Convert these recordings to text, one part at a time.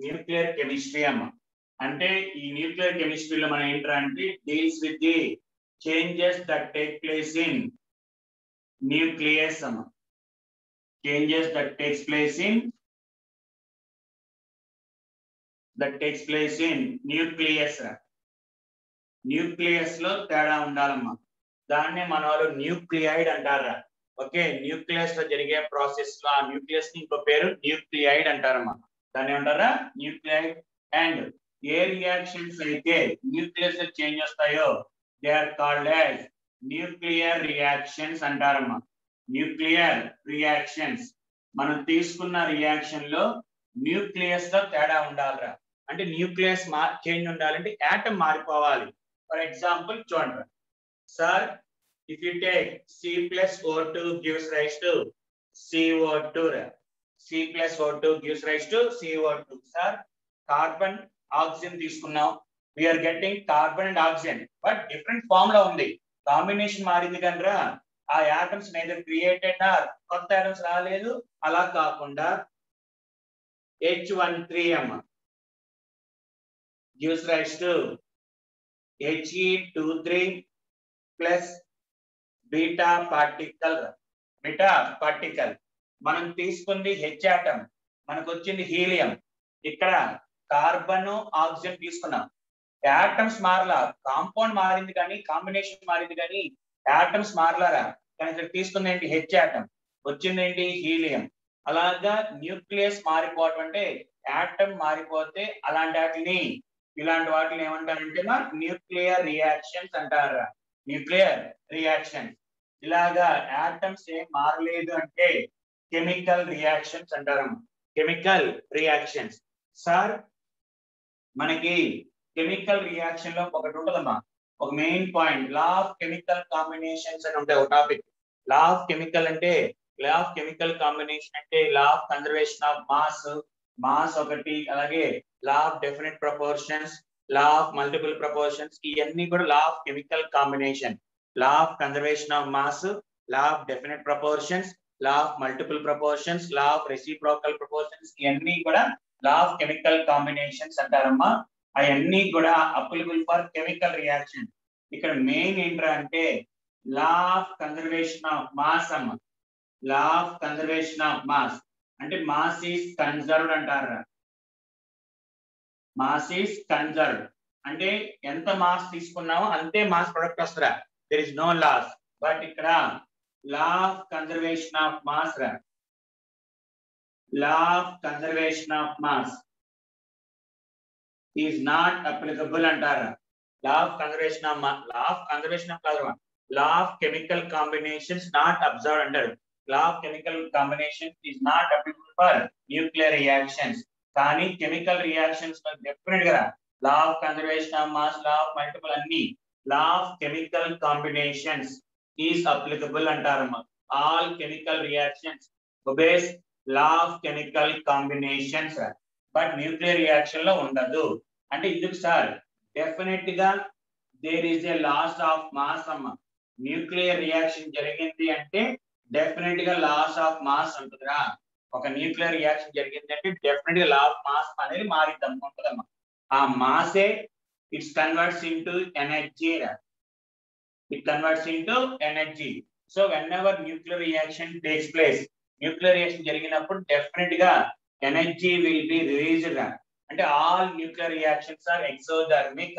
Nuclear chemistry అమ్మ. అంటే ఈ న్యూక్లియర్ కెమిస్ట్రీలో మనం ఏంటంటే అంటే deals with the changes that take place in nucleus అమ్మ. Changes that takes place in that takes place in nucleus న్యూక్లియస్లో తేడా ఉండాలమ్మా. దాన్నే మన వాళ్ళు న్యూక్లియైడ్ అంటారా. ఓకే న్యూక్లియస్లో జరిగే ప్రాసెస్లో ఆ న్యూక్లియస్ని ఇంకో పేరు న్యూక్లియైడ్ అంటారమ్మా. దాన్ని ఏమంటారా? న్యూక్లియర్ అండ్ ఏ రియాక్షన్స్ అయితే న్యూక్లియస్ చేంజ్ వస్తాయో? They are called as nuclear reactions అంటారమ్మా. Nuclear reactions మనం తీసుకున్న రియాక్షన్లో న్యూక్లియస్లో తేడా ఉండాలిరా. అంటే న్యూక్లియస్ మార్ చేంజ్ ఉండాలంటే యాటమ్ మారిపోవాలి. ఫర్ ఎగ్జాంపుల్ చూడండి. Sir if you take C plus O2 gives rise to CO2. C plus C plus O2 gives rise to CO2. Sir, carbon, oxygen తీసుకున్నాం. We are getting carbon and oxygen but different ఫామ్లో ఉంది. Combination మారింది కనుక ఆ atoms neither created are కొత్త atoms రాలేదు. అలా కాకుండా H one three M gives rise to హెచ్ఈ two three plus beta particle beta particle మనం తీసుకుంది హెచ్ ఆటం మనకు వచ్చింది హీలియం ఇక్కడ కార్బన్ ఆక్సిజన్ తీసుకున్నాం. యాటమ్స్ మారలా కాంపౌండ్ మారింది కానీ కాంబినేషన్ మారింది కానీ యాటమ్స్ మారలారా? కానీ ఇక్కడ తీసుకుంది ఏంటి హెచ్ ఆటం వచ్చింది ఏంటి హీలియం అలాగా న్యూక్లియస్ మారిపోవటం అంటే యాటమ్ మారిపోతే అలాంటి వాటిని ఇలాంటి వాటిని ఏమంటారంటే న్యూక్లియర్ రియాక్షన్స్ అంటారు? న్యూక్లియర్ రియాక్షన్ ఇలాగా యాటమ్స్ ఏం మారలేదు అంటే కెమికల్ రియాక్షన్స్ అంటారు. కెమికల్ రియాక్షన్స్ సార్ మనకి కెమికల్ రియాక్షన్లో ఒకటి ఉంటుందమ్మా. ఒక main point law of chemical combinations అని ఉంటాయి ఒక టాపిక్ లా ఆఫ్ కెమికల్ అంటే లా ఆఫ్ కెమికల్ కాంబినేషన్ అంటే law of conservation of mass mass ఒకటి అలాగే law of definite proportions law of multiple proportions ఇవన్నీ కూడా law of chemical combination law of conservation of mass law of definite proportions law of multiple proportions law of reciprocal proportions ఇవన్నీ కూడా law of chemical combinations అంటారమ్మా. అవన్నీ కూడా applicable for chemical reaction ఇక్కడ main ఏంట్రా అంటే law of conservation of mass అమ్మ. Law of conservation of mass అంటే మాస్ ఈస్ కన్జర్వ్డ్ అంటారా మాస్ ఈస్ కన్జర్వ్డ్ అంటే ఎంత మాస్ తీసుకున్నామో అంతే మాస్ ప్రొడక్ట్ వస్తుందా there is no loss but ఇక్కడ law of conservation of mass రా law of conservation of mass is not applicable అంటారా. Law of conservation of law of conservation of కాదు law of chemical combinations not observe అంటారు law of chemical combination is not applicable for nuclear reactions కానీ chemical reactions డెఫినెట్గా law of conservation of mass law of multiple అన్ని. Law of chemical combinations is applicable అంటారమ్మా. All chemical reactions obeys law of chemical combinations but nuclear రియాక్షన్లో ఉండదు. అంటే ఎందుకు sir? డెఫినెట్గా there is a loss of mass అమ్మ. Nuclear reaction జరిగింది అంటే డెఫినెట్గా loss of mass ఉంటుందిరా. ఒక న్యూక్లియర్ రియాక్షన్ జరిగింది అంటే డెఫినెట్గా లా ఆఫ్ మాస్ అనేది మారిద్దాం ఉంటుందమ్మా. ఆ మాసే it's converts into energy it converts into energy so whenever nuclear reaction takes place, nuclear reaction జరిగినప్పుడు డెఫినెట్గా ఎనర్జీ విల్ బి రిలీజ్డ్ అంటే all nuclear reactions are exothermic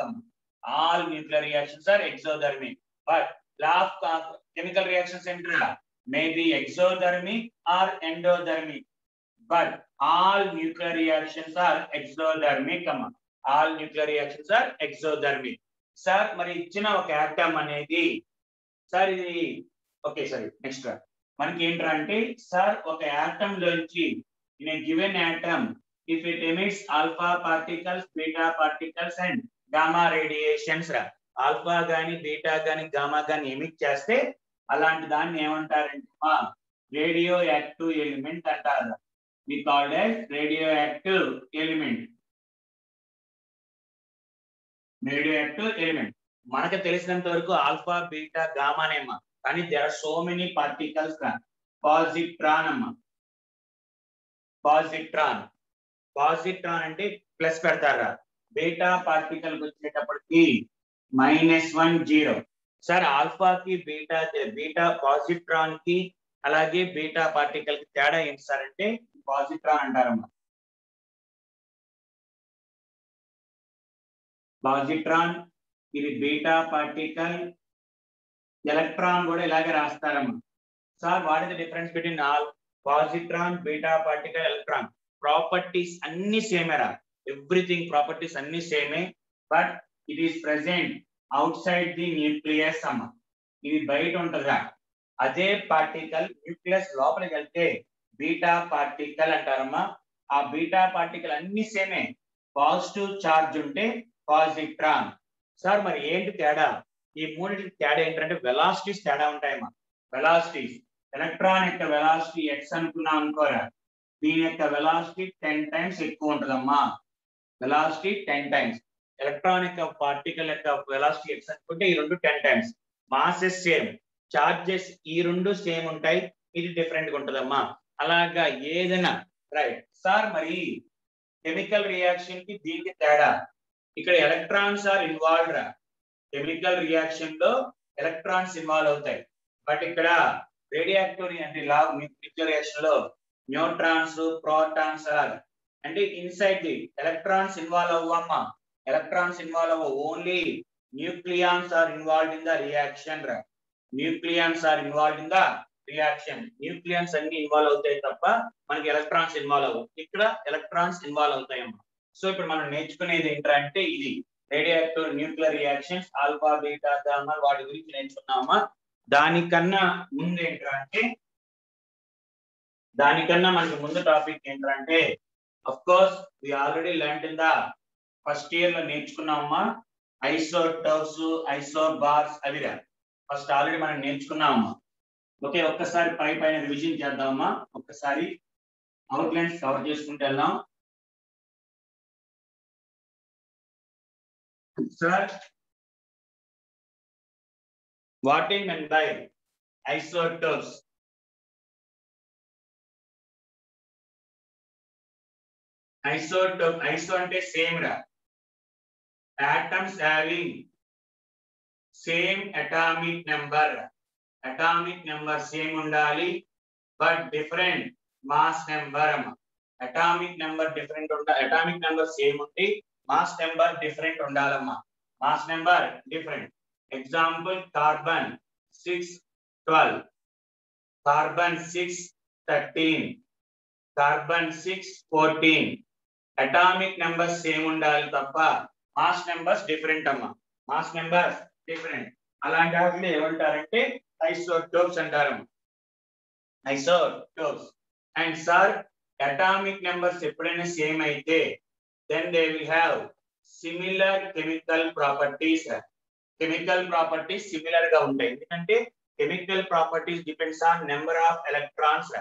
all nuclear reactions are exothermic but law of chemical reactions ఏంటంటే maybe exothermic or endothermic. But all nuclear reactions are exothermic. అమ్మా all nuclear reactions are exothermic. Sir మరి ఇచ్చిన ఒక atom అనేది sir ఇది okay sir next మనకి ఏంట్రా అంటే సార్ ఒక యాటమ్ లోంచి in given atom if it emits alpha particles beta particles and gamma radiations రా. ఆల్ఫా గాని బీటా గాని గామా గాని ఎమిట్ చేస్తే అలాంటి దాన్ని ఏమంటారంటే రేడియో యాక్టివ్ ఎలిమెంట్ అంటారు. We called as radioactive element. మీడియట్ element మనకు తెలిసినంత వరకు ఆల్ఫా బీటా గామానేమా కానీ there are so many particles positron అమ్మా. పాజిట్రాన్ పాజిట్రాన్ అంటే ప్లస్ పెడతారా బీటా పార్టికల్ వచ్చేటప్పటికి మైనస్ వన్ జీరో సార్ ఆల్ఫాకి బీటా బీటా పాజిట్రాన్కి అలాగే బీటా పార్టికల్కి తేడా ఏంటి సార్ అంటే పాజిట్రాన్ అంటారమ్మా. పాజిట్రాన్ ఇది బీటా పార్టికల్ ఎలక్ట్రాన్ కూడా ఇలాగే రాస్తారమ్మా. Sir what is the difference between all positron beta particle electron? Properties అన్ని సేమేరా ఎవ్రీథింగ్ ప్రాపర్టీస్ అన్ని సేమే but it is present outside the nucleus అమ్మ. ఇది బయట ఉంటుందా అదే పార్టికల్ న్యూక్లియస్ లోపలికి వెళ్తే బీటా పార్టికల్ అంటారమ్మా. ఆ బీటా పార్టికల్ అన్ని సేమే పాజిటివ్ చార్జ్ ఉంటే పాజిట్రాన్ సార్ మరి ఏంటి తేడా? ఈ మూడింటి తేడా ఏంటంటే వెలాసిటీస్ తేడా ఉంటాయమ్మా. వెలాసిటీస్ ఎలక్ట్రాన్ యొక్క వెలాసిటీ ఎక్స్ అనుకున్నాం అనుకోరా. దీని యొక్క వెలాసిటీ టెన్ టైమ్స్ ఎక్కువ ఉంటుందమ్మా. వెలాసిటీ టెన్ టైమ్స్ ఎలక్ట్రాన్ యొక్క పార్టికల్ యొక్క వెలాసిటీ ఎక్స్ అనుకుంటే ఈ రెండు ten times masses same charges ఈ రెండు సేమ్ ఉంటాయి. ఇది డిఫరెంట్గా ఉంటుందమ్మా. అలాగా ఏదైనా. రైట్ సార్ మరి కెమికల్ రియాక్షన్కి దీనికి తేడా. ఇక్కడ ఎలక్ట్రాన్స్ ఆర్ ఇన్వాల్వ్డ్ కెమికల్ రియాక్షన్లో ఎలక్ట్రాన్స్ ఇన్వాల్వ్ అవుతాయి. బట్ ఇక్కడ రేడియాక్టివ్ అంటే లా న్యూక్లియర్ రియాక్షన్లో న్యూట్రాన్స్ ప్రోటాన్స్ ఆర్ అంటే ఇన్సైడ్ ది ఎలక్ట్రాన్స్ ఇన్వాల్వ్ అవ్వమ్మా. ఎలక్ట్రాన్స్ ఇన్వాల్వ్ అవ్వ only nucleons are involved in the reaction రా. Nucleons are involved in the reaction nucleons అన్ని ఇన్వాల్వ్ అవుతాయి తప్ప మనకి ఎలక్ట్రాన్స్ ఇన్వాల్వ్ అవ్వవు. ఇక్కడ ఎలక్ట్రాన్స్ ఇన్వాల్వ్ అవుతాయమ్మా. సో ఇప్పుడు మనం నేర్చుకునేది ఏంటంటే ఇది. Radioactive nuclear reactions alpha beta gamma వాటి గురించి నేర్చుకున్నామా? దానికన్నా ముందు ఏంటంటే దానికన్నా మనకి ముందు టాపిక్ ఏంటంటే of course we already learn in the first ఇయర్లో నేర్చుకున్నామా? ఐసో టర్స్ ఐసో బార్స్ అవిరా ఫస్ట్ ఆల్రెడీ మనం నేర్చుకున్నామా? ఓకే ఒక్కసారి పై పైన రివిజన్ చేద్దామా? ఒక్కసారి అవుట్లైన్స్ కవర్ చేసుకుంటూ వెళ్దాం. Sir what is meant by isotopes isotope iso అంటే సేమ్ రా. Atoms having same atomic number atomic number same ఉండాలి బట్ డిఫరెంట్ మాస్ నెంబర్ అమ్మ. అటామిక్ నెంబర్ డిఫరెంట్ ఉండ అటామిక్ నెంబర్ సేమ్ ఉంది మాస్ నెంబర్ డిఫరెంట్ ఉండాలమ్మా. Mass number different example carbon six twelve carbon six thirteen carbon six fourteen atomic number same ఉండాలి తప్ప mass numbers different అమ్మా. Mass numbers different అలాంటి వాటిని ఏమంటారంటే isotopes అంటారమ్మా. Isotopes and sir atomic numbers ఎప్పుడైనా same అయితే then they will have similar chemical properties chemical properties సిమిలర్గా ఉంటాయి. ఎందుకంటే chemical properties depends on number of electrons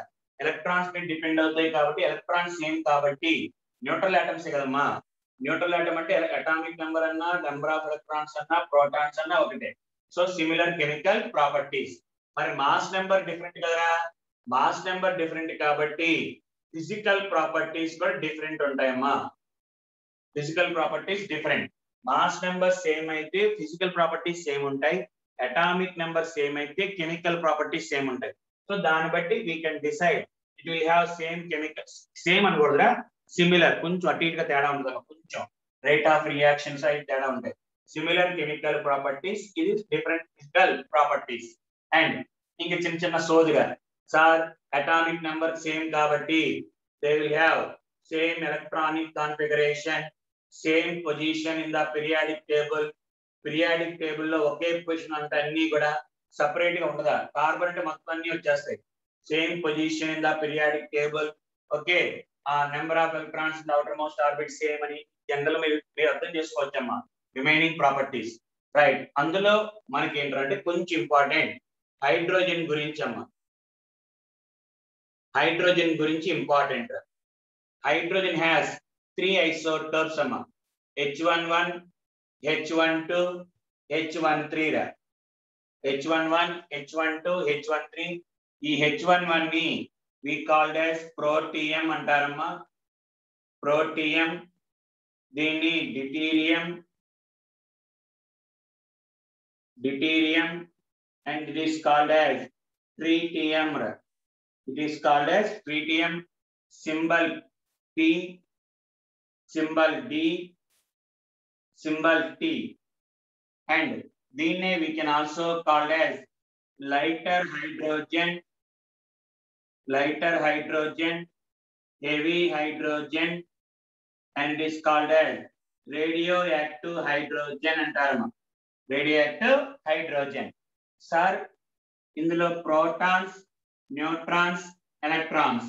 electrons మీద డిపెండ్ అవుతాయి కాబట్టి ఎలక్ట్రాన్స్ సేమ్ కాబట్టి న్యూట్రల్ ఆటమ్స్ కదమ్మా? న్యూట్రల్ ఐటమ్ అంటే అటామిక్ నెంబర్ అన్నా నెంబర్ ఆఫ్ ఎలక్ట్రాన్స్ అన్నా ప్రోటాన్స్ అన్నా ఒకటే. సో సిమిలర్ కెమికల్ ప్రాపర్టీస్ మరి మాస్ నెంబర్ డిఫరెంట్ కదరా? మాస్ నెంబర్ డిఫరెంట్ కాబట్టి ఫిజికల్ ప్రాపర్టీస్ కూడా different ఉంటాయమ్మా. Physical properties different mass number same అయితే ఫిజికల్ ప్రాపర్టీస్ సేమ్ ఉంటాయి. అటామిక్ నెంబర్ సేమ్ అయితే కెమికల్ ప్రాపర్టీస్ సేమ్ ఉంటాయి. సో దాన్ని బట్టి we can decide it will have same chemical same అనకూడదురా? Similar కొంచెం అటు ఇటుగా తేడా ఉంటుంది కొంచెం. రేట్ ఆఫ్ రియాక్షన్స్ అవి తేడా ఉంటాయి. సిమిలర్ కెమికల్ ప్రాపర్టీస్ ఇది డిఫరెంట్ ఫిజికల్ ప్రాపర్టీస్ అండ్ ఇంకా చిన్న చిన్న సోదుగా సార్ అటామిక్ నెంబర్ సేమ్ కాబట్టి they will have same electronic configuration same position in the periodic table periodic టేబుల్లో ఒకే పొజిషన్ అంటే అన్ని కూడా సపరేట్గా ఉండదా? కార్బన్ అంటే మొత్తం అన్ని వచ్చేస్తాయి. Same position in the periodic table okay ఆ number of electrons in outermost orbit same అని జనరల్ మీరు మీరు అర్థం చేసుకోవచ్చమ్మా. రిమైనింగ్ ప్రాపర్టీస్ రైట్ అందులో మనకి ఏంటంటే కొంచెం ఇంపార్టెంట్ హైడ్రోజన్ గురించి అమ్మా హైడ్రోజన్ గురించి important hydrogen has three isotopes అమ్మా H one one H one two H one three రా H one one H one two H one three ఈ హెచ్ వన్ వన్ని వి కాల్డ్ యాజ్ ప్రోటియం అంటారమ్మా protium దీన్ని deuterium deuterium and it is called as tritium it is called as tritium symbol P symbol D symbol T and దీన్నే we can also call as lighter hydrogen lighter hydrogen heavy hydrogen and is called as radioactive hydrogen అంటారు radioactive hydrogen sir ఇందులో protons neutrons electrons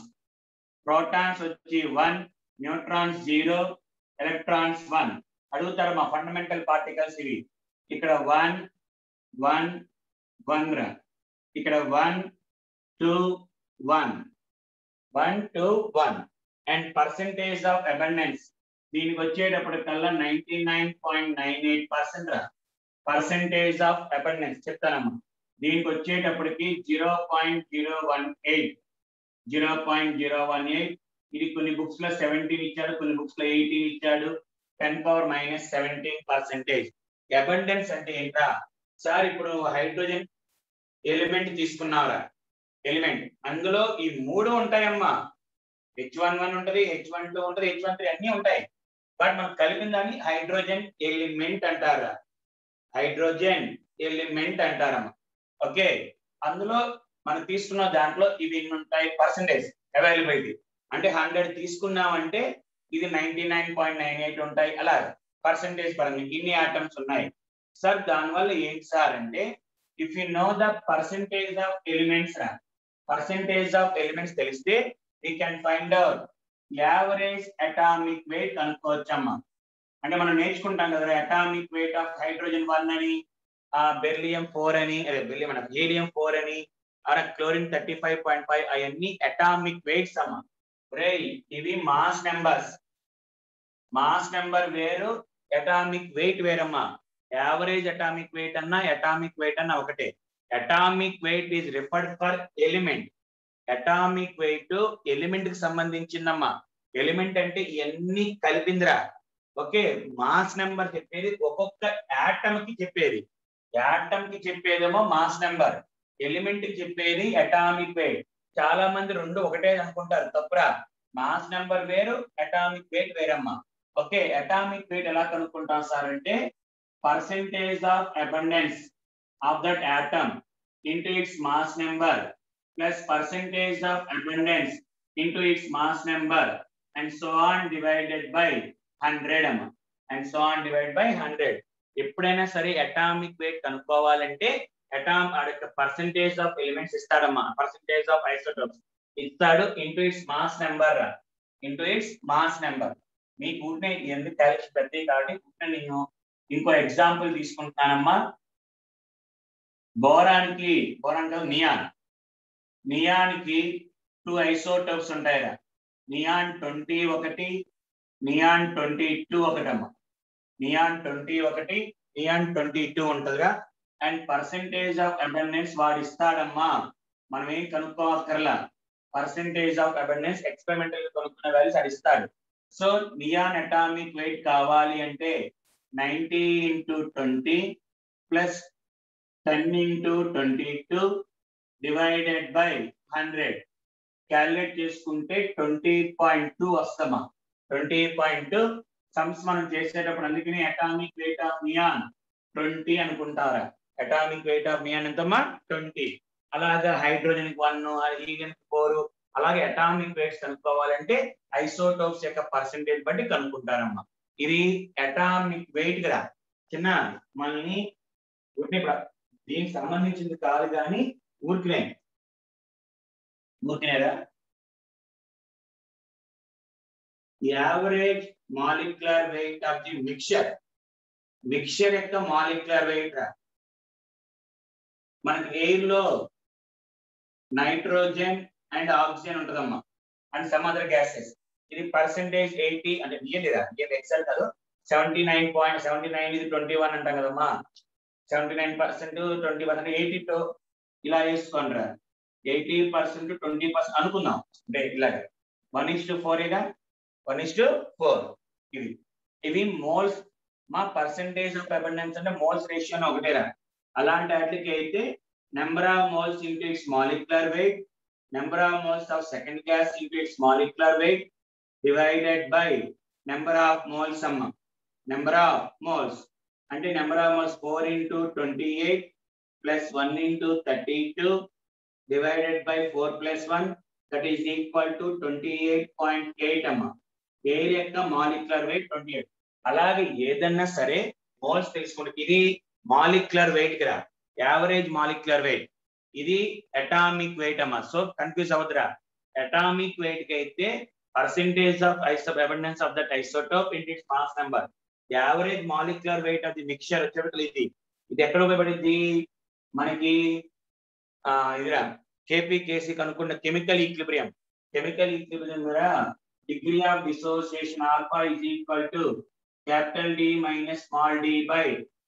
protons వచ్చి one neutrons zero electrons one. అడుగుతారు మా fundamental particles ఇవి. ఇక్కడ one one one రా ఇక్కడ one two one. One two one. And percentage of abundance దీనికి వచ్చేటప్పటికల్లా ninety nine point nine eight percent రా. పర్సంటేజ్ ఆఫ్ అబండెన్స్ చెప్తానమ్మా. దీనికి వచ్చేటప్పటికి zero point zero one eight. Zero point zero one eight. ఇది కొన్ని బుక్స్లో సెవెంటీన్ ఇచ్చాడు కొన్ని బుక్స్లో ఎయిటీన్ ఇచ్చాడు. Ten power minus seventeen percentage abundance అంటే ఏంటా సార్ ఇప్పుడు హైడ్రోజన్ ఎలిమెంట్ తీసుకున్నారా? ఎలిమెంట్ అందులో ఈ మూడు ఉంటాయమ్మా. హెచ్ వన్ వన్ ఉంటది హెచ్ వన్ టూ ఉంటది హెచ్ వన్ త్రీ అన్ని ఉంటాయి. బట్ మనం కలిపిన దాన్ని హైడ్రోజన్ ఎలిమెంట్ అంటారా? హైడ్రోజన్ ఎలిమెంట్ అంటారమ్మా. ఓకే అందులో మనం తీసుకున్న దాంట్లో ఇవి ఎన్ని ఉంటాయి? పర్సంటేజ్ అవైలబిలిటీ అంటే హండ్రెడ్ తీసుకున్నామంటే ఇది ninety nine point nine eight ఉంటాయి. అలా పర్సంటేజ్ పరంగా ఇన్ని ఐటమ్స్ ఉన్నాయి. సార్ దానివల్ల ఏంటి సార్ అంటే if you know the percentage of elements percentage of elements తెలిస్తే we can find out average atomic weight కనుక్కోవచ్చమ్మా అంటే మనం నేర్చుకుంటాం కదా atomic weight of hydrogen one అని ఆ బెర్లియం ఫోర్ అని అదే బెర్లియం మన హీలియం ఫోర్ అని or chlorine thirty five point five అవన్నీ అటామిక్ వెయిట్స్ అమ్మా. రేయ్ ఇవి మాస్ నెంబర్స్. మాస్ నెంబర్ వేరు అటామిక్ వెయిట్ వేరమ్మా. యావరేజ్ అటామిక్ వెయిట్ అన్నా అటామిక్ వెయిట్ అన్న ఒకటే. Atomic weight is referred for element. Atomic weight ఎలిమెంట్కి సంబంధించిందమ్మా. ఎలిమెంట్ అంటే ఇవన్నీ కలిపిందిరా. ఓకే మాస్ నెంబర్ చెప్పేది ఒక్కొక్క యాటమ్కి చెప్పేది. యాటమ్కి చెప్పేదేమో మాస్ నెంబర్. ఎలిమెంట్కి చెప్పేది అటామిక్ వెయిట్. చాలా మంది రెండు ఒకటే అనుకుంటారు. తప్పురా. మాస్ నెంబర్ వేరు అటామిక్ వెయిట్ వేరమ్మా. ఓకే అటామిక్ వెయిట్ ఎలా కనుక్కుంటాం సార్ అంటే percentage of abundance of that atom into its mass number plus percentage of abundance into its mass number and so on divided by hundred అమ్మ. And so on divide by hundred ఎప్పుడైనా సరే atomic weight కనుక్కోవాలంటే atom percentage of elements ఇస్తాడమ్మా. Percentage of isotopes ఇస్తాడు into its mass number into its mass number మీకు ఊరినే ఎందుకు క్యాలిక్స్ పెద్దది కాబట్టి ఊరినే నేను ఇంకో ఎగ్జాంపుల్ తీసుకుంటున్నానమ్మా. బోరానికి బోరాన్ కాదు నియాన్. నియానికి టూ ఐసోటోప్స్ ఉంటాయిరా నియాన్ ట్వంటీ ఒకటి నియాన్ ట్వంటీ టూ ఒకటమ్మా. నియాన్ ట్వంటీ ఒకటి నియాన్ ట్వంటీ టూ ఉంటుందిగా. అండ్ పర్సెంటేజ్ ఆఫ్ అబెండెన్స్ వాడు ఇస్తాడమ్మా మనం ఏం కనుక్కోవక్కర్లా పర్సెంటేజ్ ఆఫ్ అబెండెన్స్ ఎక్స్పెరిమెంటల్ కనుక్కున్న వాల్యూస్ అది ఇస్తాడు సో నియాన్ అటామిక్ వెయిట్ కావాలి అంటే ninety into twenty plus ten into twenty two divided by hundred calculate చేసుకుంటే ట్వంటీ పాయింట్ టూ వస్తామా ట్వంటీ పాయింట్ టూ సమ్స్ మనం చేసేటప్పుడు అందుకని atomic weight of neon twenty అనుకుంటారా? అటామిక్ వెయిట్ ఆఫ్ నియాన్ ఎంతమ్మా twenty అలాగా హైడ్రోజన్ వన్ హీలియం ఫోర్ అలాగే atomic weights కనుక్కోవాలంటే ఐసోటోప్స్ యొక్క పర్సంటేజ్ బట్టి కనుక్కుంటారమ్మా. ఇది అటామిక్ వెయిట్ కదా. చిన్న మనల్ని దీనికి సంబంధించింది కాదు కానీ ఊరికినే. ఊరికినేరా average molecular weight of the mixture mixture యొక్క మాలిక్యులర్ వెయిట్ రా. మనకి ఎయిర్లో నైట్రోజన్ అండ్ ఆక్సిజన్ ఉంటుందమ్మా. అండ్ సమ్ అదర్ గ్యాసెస్ ఇది పర్సెంటేజ్ ఎయిటీ అంటే నియర్లీ లేదా? నియర్ ఎక్సెల్ కాదు seventy nine point seventy nine ఇది ట్వంటీ వన్ అంటాం కదమ్మా. Seventy nine percent twenty one అంటే ఎయిటీ టూ ఇలా వేసుకోండి ఎయిటీ పర్సెంట్ ట్వంటీ పర్సెంట్ అనుకుందాం. అంటే ఇలాగే. వన్ ఇస్ టు ఫోర్ ఇదా వన్ ఇస్ టు ఫోర్ ఇది ఇవి మోల్స్ మా పర్సంటేజ్ ఆఫ్ అబండెన్స్ అంటే మోల్స్ రేషియో ఒకటేరా? అలాంటి వాటికి అయితే number of moles into its molecular weight number of moles of second gas into its molecular weight divided by number of moles అమ్మ number of moles అంటే number of moles four into twenty eight plus one into thirty two divided by four plus one that is equal to twenty eight point eight అమ్మ air యొక్క molecular weight twenty eight అలాగే ఏదన్నా సరే moles తెలుసుకోండి. ఇది molecular weight రా. Average molecular weight ఇది atomic weight అమ్మా. సో కన్ఫ్యూజ్ అవ్వదురా అటామిక్ వెయిట్కి అయితే percentage of isotope abundance of that isotope in its mass number average molecular weight of the mixture వచ్చేటట్లు ఇది. ఇది ఎక్కడ ఉపయోగపడింది? మనకి ఇదిరా. కేపీ కేసీ కనుక్కున్న కెమికల్ ఈక్లిబ్రియం కెమికల్ ఈక్లిబ్రియం ద్వారా degree of dissociation alpha is equal to capital D minus small D by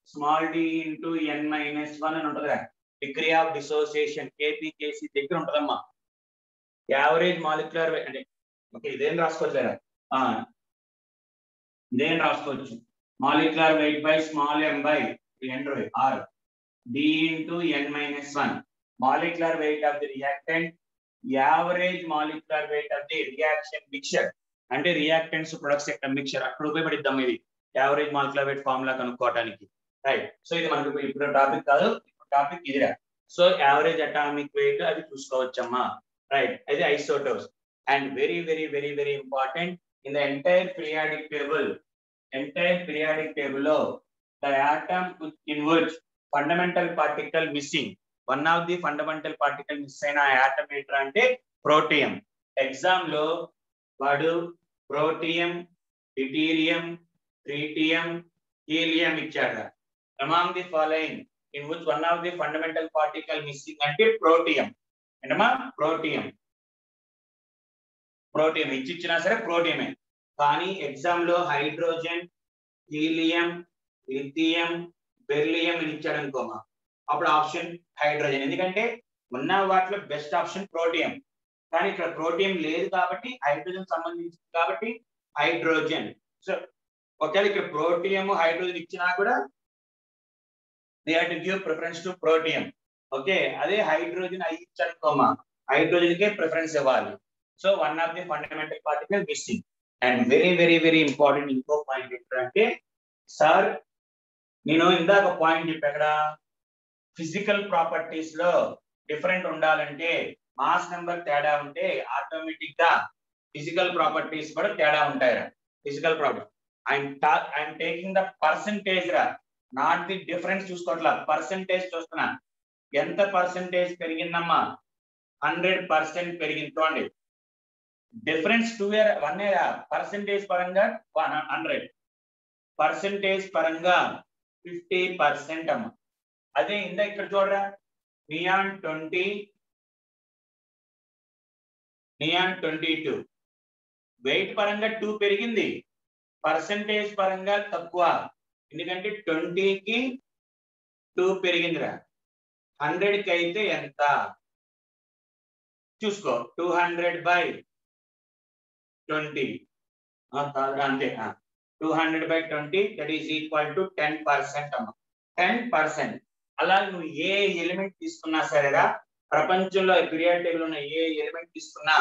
small D into N minus one అని ఉంటుంది డిగ్రీ ఆఫ్ డిసోసియేషన్ కేపీకేసి దగ్గర ఉంటుందమ్మా. యావరేజ్ మాలిక్యులర్ అంటే okay ఇదేం రాసుకోవచ్చురా ఇదేం రాసుకోవచ్చు? Molecular weight by small M by N or D into N minus one molecular weight of the reactant average molecular weight of the reaction mixture. అంటే reactants products యొక్క mixture? అక్కడ ఉపయోగపడిద్దాం ఇది. యావరేజ్ మాలిక్యులర్ వెయిట్ ఫార్ములా కనుక్కోవడానికి right so ఇది మనకు ఇప్పుడు topic కాదు. ఇప్పుడు టాపిక్ ఇదిరా. సో యావరేజ్ అటామిక్ వెయిట్ అది చూసుకోవచ్చమ్మా. రైట్ అది isotopes and very very very very important in the entire periodic table entire periodic టేబుల్లో the atom in which fundamental particle missing one of the fundamental particle miss అయిన atom ఏంట్రా అంటే protium ఎగ్జామ్లో వాడు protium deuterium tritium helium ఇచ్చాడు among the following in which one of the fundamental particle missing అంటే protium ఏంటమ్మా protium protium ఇచ్చి ఇచ్చినా సరే ప్రోటియమే కానీ ఎగ్జామ్లో హైడ్రోజన్ హీలియం లిథియం బెర్లియం అని ఇచ్చాడు అనుకోమా అప్పుడు ఆప్షన్ హైడ్రోజన్ ఎందుకంటే ఉన్న వాటిలో బెస్ట్ ఆప్షన్ ప్రోటియం కానీ ఇక్కడ ప్రోటియం లేదు కాబట్టి హైడ్రోజన్ సంబంధించింది కాబట్టి హైడ్రోజన్ సో ఒకవేళ ఇక్కడ ప్రోటియం హైడ్రోజన్ ఇచ్చినా కూడా they have to give preference to protium okay అదే హైడ్రోజన్ అయి ఇచ్చానుకోమా? హైడ్రోజన్ కే ప్రిఫరెన్స్ ఇవ్వాలి so one of the fundamental particle missing and very very very important ఇంకో పాయింట్ ఏంటంటే సార్ నేను ఇందాక పాయింట్ చెప్పా ఫిజికల్ ప్రాపర్టీస్లో డిఫరెంట్ ఉండాలంటే మాస్ నెంబర్ తేడా ఉంటే ఆటోమేటిక్గా ఫిజికల్ ప్రాపర్టీస్ కూడా తేడా ఉంటాయి physical property I'm I'm taking the percentage రా. నాట్ ది డిఫరెన్స్ చూసుకోవట్లా. పర్సంటేజ్ చూస్తున్నా. ఎంత పర్సంటేజ్ పెరిగిందమ్మా? హండ్రెడ్ పర్సెంట్ పెరిగింది. చూడండి. Difference two year one year? Percentage పరంగా వన్ హండ్రెడ్. పర్సంటేజ్ పరంగా ఫిఫ్టీ పర్సెంట్ అమ్మ. అదే ఇందా ఇక్కడ చూడరా? Neon twenty. Neon twenty two. Weight పరంగా టూ పెరిగింది. పర్సంటేజ్ పరంగా తక్కువ. ఎందుకంటే ట్వంటీకి టూ పెరిగిందిరా. హండ్రెడ్కి అయితే ఎంత? చూసుకో టూ హండ్రెడ్ బై ట్వంటీ. అంతే two hundred by twenty that is equal to ten percent అమ్మ. టెన్ పర్సెంట్ అలా నువ్వు ఏ ఎలిమెంట్ తీసుకున్నా సరేరా ప్రపంచంలో పీరియడ్ టేబుల్ ఉన్న ఏ ఎలిమెంట్ తీసుకున్నా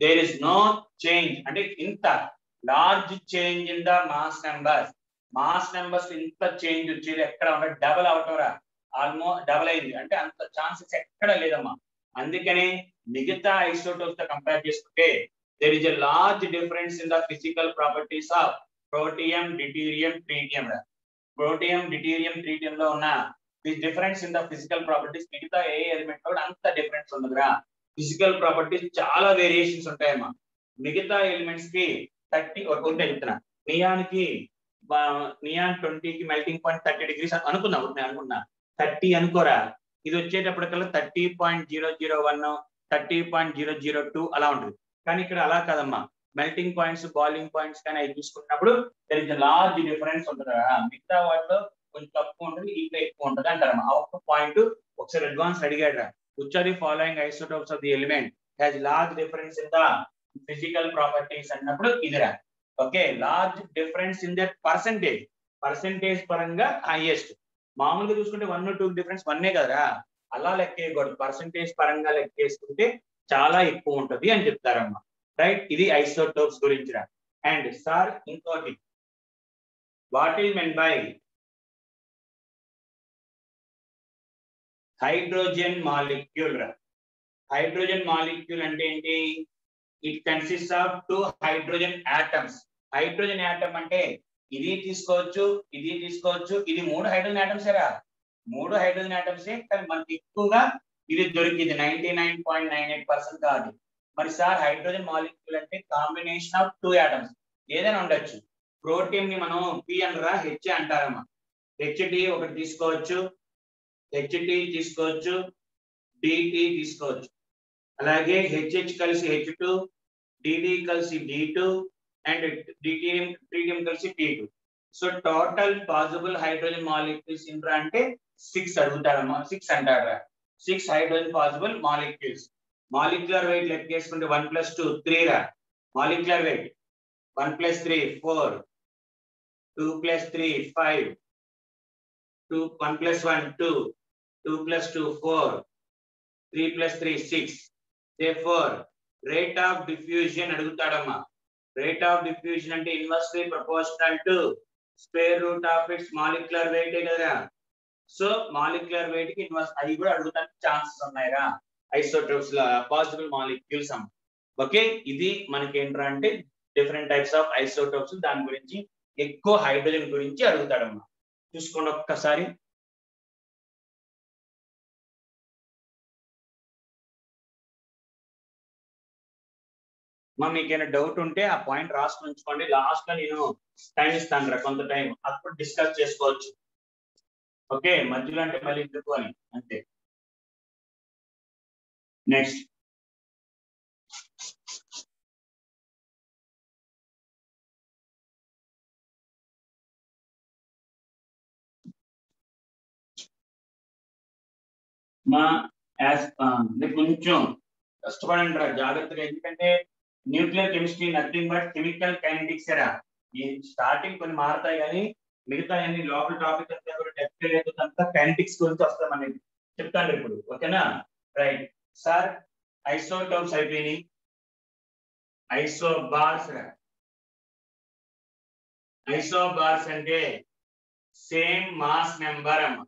దేర్ ఇస్ నో చేంజ్ అంటే ఇంత large change in the mass numbers mass numbers ఇంత చేంజ్ వచ్చేది ఎక్కడ ఉండదు డబల్ అవటంరా? ఆల్మోస్ట్ డబల్ అయింది. అంటే అంత ఛాన్సెస్ ఎక్కడ లేదమ్మా. అందుకని మిగతా ఐసోటోప్స్తో కంపేర్ చేసుకుంటే there is a large difference in the physical properties of protium deuterium tritium protium deuterium tritium లో ఉన్న difference in the physical properties మిగతా ఏ ఎలిమెంట్లో అంత డిఫరెన్స్ ఉండదురా. ఫిజికల్ ప్రాపర్టీస్ చాలా వేరియేషన్స్ ఉంటాయమ్మా. మిగతా ఎలిమెంట్స్కి థర్టీ ఉంటే చెప్తున్నా. నియానికి నియాన్ ట్వంటీకి మెల్టింగ్ పాయింట్ థర్టీ డిగ్రీస్ అనుకున్నా నేను అనుకున్నా థర్టీ అనుకోరా. ఇది వచ్చేటప్పటికల్లా thirty point zero zero one thirty point zero zero two అలా ఉంటుంది. కానీ ఇక్కడ అలా కాదమ్మా. మెల్టింగ్ పాయింట్స్ బాయిలింగ్ పాయింట్స్ కానీ అవి చూసుకున్నప్పుడు దర్ ఇస్ లార్జ్ డిఫరెన్స్ ఉంటుంది? మిగతా వాటిలో కొంచెం తక్కువ ఉంటుంది ఇంకా ఎక్కువ ఉంటుంది అంటారమ్మా. ఆ ఒక్క పాయింట్ ఒకసారి అడ్వాన్స్ అడిగాడు which are the following isotopes of the element has large difference in the physical properties అన్నప్పుడు ఇదిరా. Okay large difference in that percentage percentage పరంగా హైయెస్ట్ మామూలుగా చూసుకుంటే వన్ టూ డిఫరెన్స్ వన్నే కదరా? అలా లెక్కేయకూడదు పర్సంటేజ్ పరంగా లెక్కేసుకుంటే చాలా ఎక్కువ ఉంటుంది అని చెప్తారమ్మా. రైట్ ఇది ఐసోటోప్స్ గురించి రా. అండ్ సార్ ఇంకోటి. What is meant by hydrogen molecule hydrogen molecule అంటే ఏంటి? It consist of two hydrogen atoms hydrogen atom అంటే ఇది తీసుకోవచ్చు ఇది తీసుకోవచ్చు. ఇది మూడు హైడ్రోజన్ ఆటమ్స్ రా మూడు హైడ్రోజన్ ఆటమ్సే కానీ మనకి ఎక్కువగా ఇది దొరికింది. Ninety nine point nine eight percent కాదు. మరి సార్ హైడ్రోజన్ మాలిక్యూల్ అంటే కాంబినేషన్ ఆఫ్ టూ యాటమ్స్. ఏదైనా ఉండొచ్చు. ప్రోటీన్ని మనం పి అనరా హెచ్ అంటారమ్మా. హెచ్డి ఒకటి తీసుకోవచ్చు. హెచ్టి తీసుకోవచ్చు. డిటి తీసుకోవచ్చు. అలాగే హెచ్హెచ్ కలిసి హెచ్ టూ డిడి కలిసి డి టూ అండ్ డిటిఎం ట్రీటియం కలిసి T two so total possible hydrogen molecules intra అంటే సిక్స్ అడుగుతాడమ్మా సిక్స్ అంటారా? Six hydrogen possible molecules molecular weight లెక్కేసుకుంటే one plus two three రా. Molecular weight one plus three four two plus three five two one plus one two two plus two four three plus three six four rate of diffusion అడుగుతాడమ్మా. Rate of diffusion అంటే inversely proportional to square root of its molecular weight కదా. So molecular వెయిట్కి inverse అది కూడా అడుగుతానికి chances ఉన్నాయిరా. ఐసోట్రోప్స్ possible molecules okay ఇది మనకి ఏంట్రా అంటే డిఫరెంట్ టైప్స్ ఆఫ్ ఐసోటోప్స్ దాని గురించి ఎక్కువ హైడ్రోజన్ గురించి అడుగుతాడమ్మా. చూసుకోండి ఒక్కసారి. మా మీకు ఏమైనా డౌట్ ఉంటే ఆ పాయింట్ రాసుకుని ఉంచుకోండి లాస్ట్లో నేను టైం ఇస్తాను రా కొంత టైం అప్పుడు డిస్కస్ చేసుకోవచ్చు. ఓకే మధ్యలో అంటే మళ్ళీ ఎందుకు అని అంతే. నెక్స్ట్ మా యాజ్ కొంచెం కష్టపడండి రా జాగ్రత్తగా. ఎందుకంటే nuclear chemistry nothing but chemical kinetics ఎరా ఈ స్టార్టింగ్ కొన్ని మారుతాయి కానీ మిగతా అన్ని లోకల్ టాపిక్ అంతా కూడా డెఫినెట్ అంతా కైనటిక్స్ గురించి వస్తాం అనేది చెప్తాను ఇప్పుడు. ఓకేనా రైట్ సార్ ఐసోటోప్స్ అయిపోయినాయి. ఐసో బార్స్ ఐసో బార్స్ అంటే సేమ్ మాస్ నెంబర్ అమ్మ.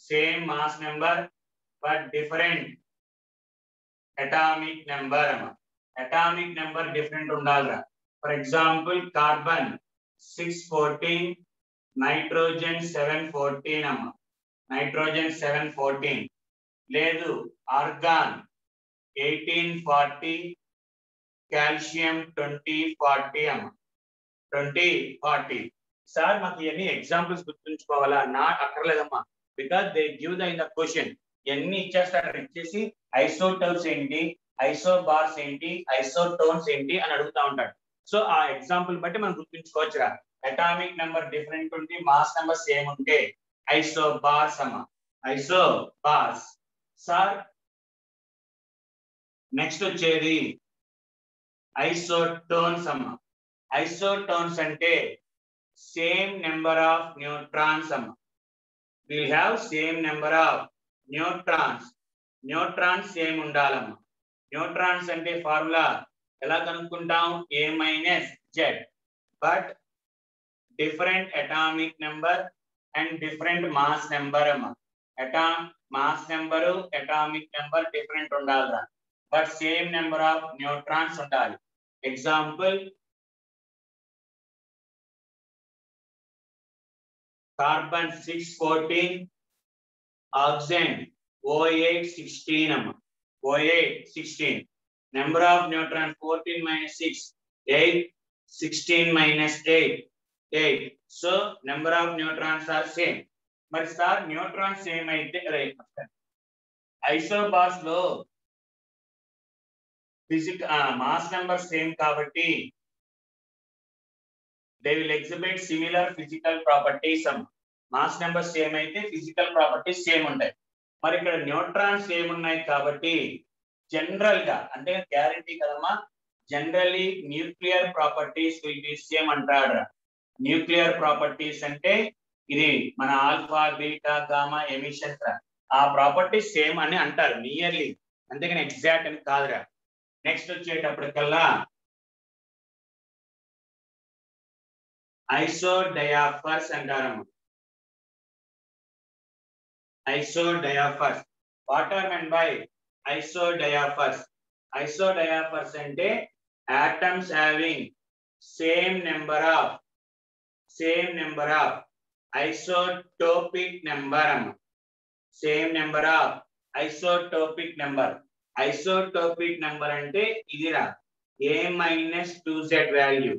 Same mass number but different atomic number అమ్మ. అటామిక్ నెంబర్ డిఫరెంట్ ఉండాలిరా. For example carbon six fourteen nitrogen seven fourteen అమ్మ. నైట్రోజన్ సెవెన్ ఫోర్టీన్ లేదు argon eighteen forty calcium twenty forty అమ్మ. Twenty forty sir మాకు ఇవన్నీ examples గుర్తుంచుకోవాలా? నాకు అక్కర్లేదమ్మా. Because they give the in the question ఇవన్నీ ఇచ్చేస్తారు? ఇచ్చేసి ఐసోటల్స్ ఏంటి? ఐసో బార్స్ ఏంటి? ఐసోటోన్స్ ఏంటి? అని అడుగుతా ఉంటాడు. సో ఆ ఎగ్జాంపుల్ బట్టి మనం గుర్తుంచుకోవచ్చురా. అటామిక్ నెంబర్ డిఫరెంట్ ఉంటే మాస్ నెంబర్ సేమ్ ఉంటే ఐసో బార్స్ అమ్మ. ఐసో బార్స్ సార్ నెక్స్ట్ వచ్చేది ఐసోటోన్స్ అమ్మ. ఐసోటోన్స్ అంటే సేమ్ నెంబర్ ఆఫ్ న్యూట్రాన్స్ అమ్మ. Will have same number of neutrons neutrons same ఉండాలమ్మా. న్యూట్రాన్స్ అంటే ఫార్ములా ఎలా కనుక్కుంటాం? A minus Z but different atomic number and different mass number అమ్మా. అటా mass number atomic number different ఉండాలిరా. But same number of neutrons ఉండాలి. Example carbon six fourteen oxygen O eight sixteen అమ్మా. O eight sixteen number of neutrons fourteen minus six eight sixteen minus eight eight so number of neutrons are same మరి sir neutrons same అయితే right ఐసోబాస్లో physique mass number same కాబట్టి they will exhibit similar physical properties mass number same అయితే physical properties same ఉంటాయి. మరి ఇక్కడ neutrons ఏమున్నాయి కాబట్టి జనరల్గా అంటే గ్యారంటీ కదమ్మా generally nuclear properties will be same అంటాడు న్యూక్లియర్ ప్రాపర్టీస్ అంటే ఇది మన ఆల్ఫా బీటా గామా ఎమిషన్స్ ఆ ప్రాపర్టీస్ సేమ్ అని అంటారు నియర్లీ. అంతేగాని ఎగ్జాక్ట్ అని కాదురా. నెక్స్ట్ వచ్చేటప్పటికల్లా isodiaphers అంటారమ్మ. Isodiaphers. What are meant by isodiaphers? Isodiaphers అంటే atoms having same number of same number of isotopic number same number of isotopic number isotopic number అంటే ఇదిరా A minus two Z value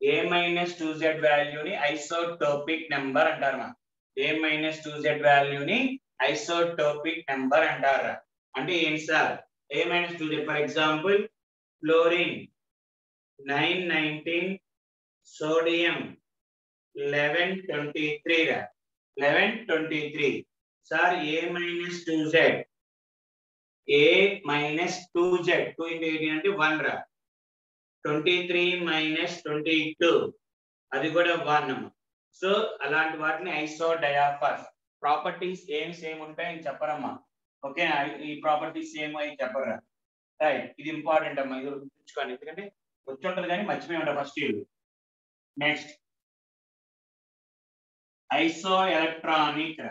A minus two Z వాల్యూని isotopic number అంటారు మా A minus two Z వాల్యూని isotopic number అంటారు అంటే ఏంటి sir? A minus two for example fluorine nine nineteen sodium eleven twenty three eleven twenty three sir A minus two Z A minus two Z two into eighteen అంటే one రా? Twenty three minus twenty two అది కూడా one so అలాంటి వాటిని ఐసో డయాఫర్స్ properties ఏం same ఉంటాయని చెప్పరమ్మా. Okay ఈ ప్రాపర్టీస్ సేమ్ అయి చెప్పరా? రైట్ ఇది ఇంపార్టెంట్ అమ్మా ఇది గుర్తుంచుకోండి. ఎందుకంటే వచ్చి కానీ మర్చిపోయి ఉంటారు first year next isoelectronic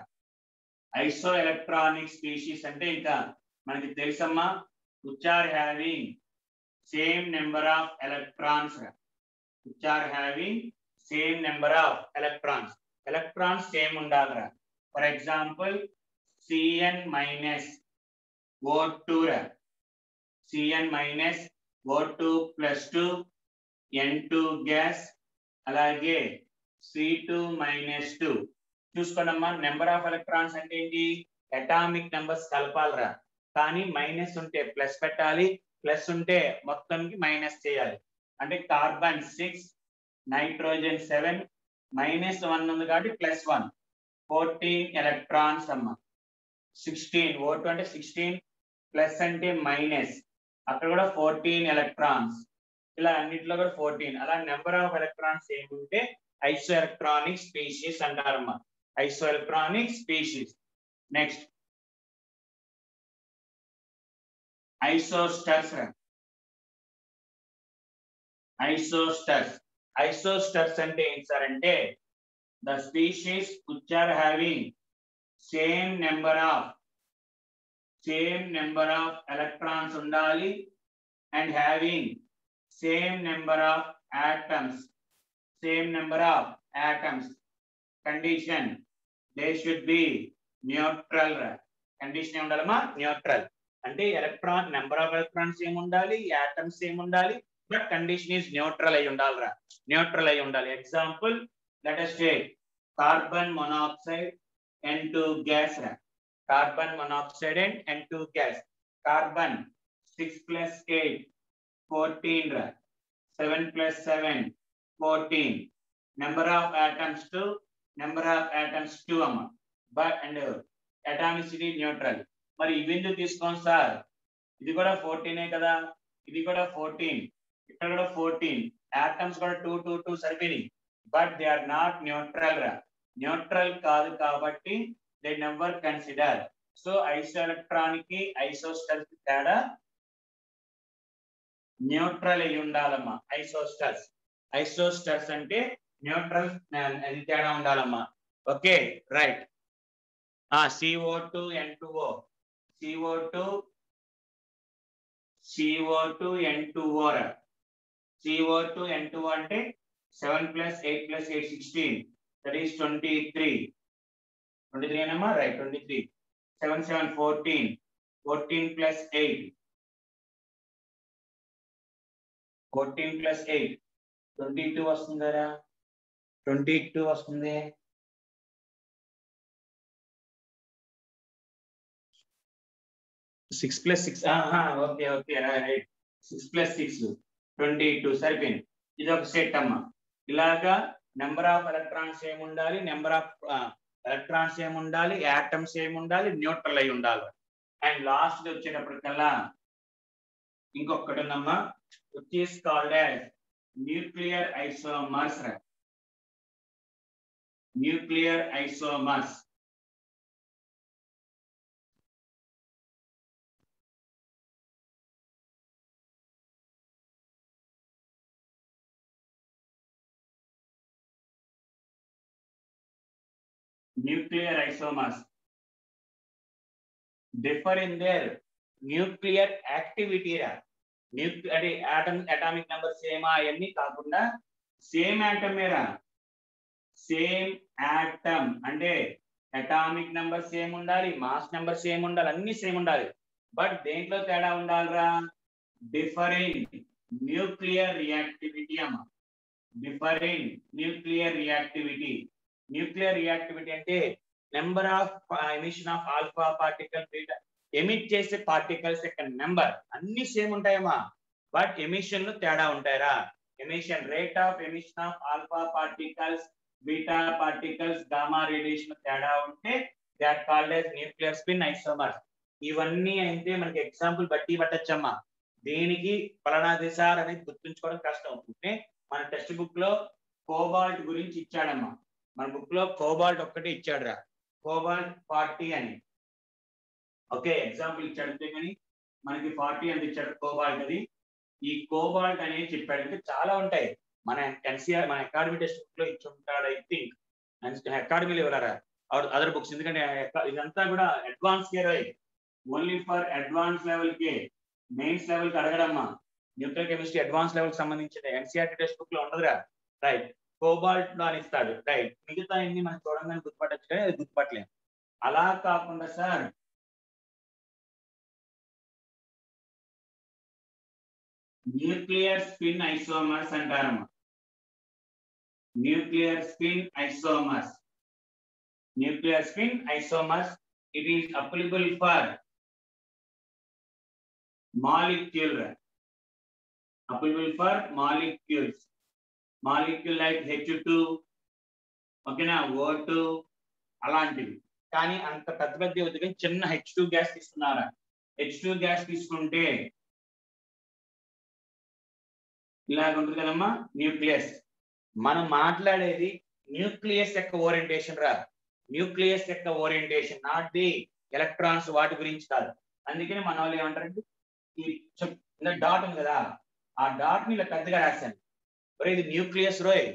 isoelectronic species అంటే ఇంకా మనకి తెలుసమ్మా which are having same number of electrons which are having same number of electrons electrons same ఉండాలిరా. For example C N minus O two C N minus O two plus two N two gas అలాగే C two minus two చూసుకోండమ్మా number of electrons అంటే ఏంటి? Atomic numbers కలపాలరా కానీ minus ఉంటే plus పెట్టాలి plus ఉంటే మొత్తానికి మైనస్ చేయాలి. అంటే carbon six nitrogen seven minus one ఉంది కాబట్టి ప్లస్ వన్ ఫోర్టీన్ ఎలక్ట్రాన్స్ అమ్మ. సిక్స్టీన్ ఓ టూ అంటే సిక్స్టీన్ ప్లస్ అంటే మైనస్ అక్కడ కూడా ఫోర్టీన్ ఎలక్ట్రాన్స్ ఇలా అన్నింటిలో కూడా ఫోర్టీన్ అలా నెంబర్ ఆఫ్ ఎలక్ట్రాన్స్ ఏముంటే? ఐసో electronic species అంటారమ్మా. Isoelectronic species next isosters isosters isosters అంటే ఏంటి సార్ అంటే the species which are having same number of same number of electrons ఉండాలి and having same number of atoms same number of atoms condition they should be neutral condition ఏమి ఉండాలమ్మా? Neutral అంటే electron number of electrons ఏమి ఉండాలి? Atoms ఏమి ఉండాలి? But condition is neutral అయి ఉండాలిరా. న్యూట్రల్ అయి ఉండాలి. Example let us take carbon monoxide N two gas carbon monoxide and N two gas carbon six plus eight fourteen రా seven plus seven fourteen number of atoms two number of atoms two అమ్మ but and atomicity neutral మరి ఇవిందు ఎందుకు తీసుకోండి sir. ఇది కూడా ఫోర్టీనే కదా. ఇది కూడా ఫోర్టీన్ ఇక్కడ కూడా ఫోర్టీన్ ఆటమ్స్ కూడా two two two సరిపోయినాయి. But they are not neutral రా. న్యూట్రల్ కాదు కాబట్టి they never consider so iso ఎలక్ట్రానిక్కి ఐసోస్టల్కి తేడా న్యూట్రల్ అయి ఉండాలమ్మా. ఐసోస్టర్స్ ఐసోస్టర్స్ అంటే న్యూట్రల్ అది తేడా ఉండాలమ్మా. Okay right C O two N two O C O two C O two N two O C O two N two అంటే seven plus eight plus eight sixteen that is twenty three twenty three అనమ్మా right twenty three seven seven fourteen fourteen plus eight fourteen plus eight twenty two వస్తుందరా twenty two వస్తుంది six plus six okay okay right six plus six twenty two సరిపోయింది. ఇది ఒక set అమ్మా. ఇలాగా number of electrons ఏమి ఉండాలి number of electrons ఏమి ఉండాలి యాటమ్స్ ఏమి ఉండాలి న్యూట్రల్ అయి ఉండాలి. అండ్ లాస్ట్ వచ్చేటప్పటికల్లా ఇంకొకటి ఉందమ్మా which called called as nuclear nuclear Nuclear isomers. Nuclear isomers. differ in their nuclear activity. Nuke అంటే ఆటమ్ అటామిక్ నెంబర్ సేమా అవన్నీ కాకుండా సేమ్ యాటమ్ మీరా సేమ్ యాటమ్ అంటే అటామిక్ నెంబర్ సేమ్ ఉండాలి మాస్ నెంబర్ సేమ్ ఉండాలి అన్ని సేమ్ ఉండాలి. బట్ దేంట్లో తేడా ఉండాలిరా? డిఫరెంట్ న్యూక్లియర్ రియాక్టివిటీ అమ్మ. Different nuclear reactivity nuclear reactivity అంటే number of emission of alpha particle beta emit చేసే పార్టికల్స్ యొక్క నెంబర్ అన్ని సేమ్ ఉంటాయమ్మా. బట్ ఎమిషన్లో తేడా ఉంటాయరా? Emission rate of emission of alpha particles beta particles gamma radiation తేడా ఉంటే that called as nuclear spin isomers ఇవన్నీ అయితే మనకి ఎగ్జాంపుల్ బట్టి పట్టచ్చమ్మా. దేనికి పలానా దిశార్ అనేది గుర్తుంచుకోవడం కష్టం. అవుతుంది మన టెక్స్ట్ బుక్లో కోబాల్ట్ గురించి ఇచ్చాడమ్మా. మన బుక్లో కోబాల్ట్ ఒక్కటే ఇచ్చాడురా. కోబాల్ట్ ఫార్టీ అని. ఓకే ఎగ్జాంపుల్ ఇచ్చాడు అంతే కానీ మనకి ఫార్టీ అని ఇచ్చాడు కోబాల్ట్ అది? ఈ కోబాల్ట్ అనేది చెప్పాడు అంటే చాలా ఉంటాయి. మన ఎన్సీఆర్ మన అకాడమీ టెక్స్ట్ బుక్లో ఇచ్చి ఉంటాడు ఐ థింక్ అకాడమీలో ఇవ్వరా అదర్ బుక్స్ ఎందుకంటే ఇదంతా కూడా అడ్వాన్స్ కేర్ రాయి ఓన్లీ ఫర్ అడ్వాన్స్ లెవెల్కి మెయిన్స్ లెవెల్కి అడగడమ్మా. న్యూక్లియర్ కెమిస్ట్రీ అడ్వాన్స్ లెవెల్ సంబంధించిన ఎన్సీఆర్టీ టెక్స్ట్ బుక్లో ఉండదురా. రైట్ కోబాల్ట్లో అని ఇస్తాడు. రైట్. మిగతా ఎన్ని మనం చూడంగానే గుర్తుపట్టచ్చు కానీ అది గుర్తుపట్టలేము. అలా కాకుండా sir nuclear spin isomers అంటారమ్మా. Nuclear spin isomers. Nuclear spin isomers it is applicable for molecule applicable for molecules molecule like H two ఓకేనా ఓ టూ అలాంటివి. కానీ అంత పెద్ద పెద్ద వద్దు చిన్న హెచ్ టూ గ్యాస్ తీసుకున్నారా? హెచ్ టూ గ్యాస్ తీసుకుంటే ఇలాగ ఉంటుంది కదమ్మా న్యూక్లియస్. మనం మాట్లాడేది న్యూక్లియస్ యొక్క ఓరియంటేషన్ రా. న్యూక్లియస్ యొక్క ఓరియంటేషన్ నాట్ ది ఎలక్ట్రాన్స్ వాటి గురించి కాదు. అందుకని మన వాళ్ళు ఏమంటారంటే ఈ డాట్ ఉంది కదా ఆ డాట్ని ఇలా పెద్దగా రాశాను. ఇది న్యూక్లియస్ రోయ్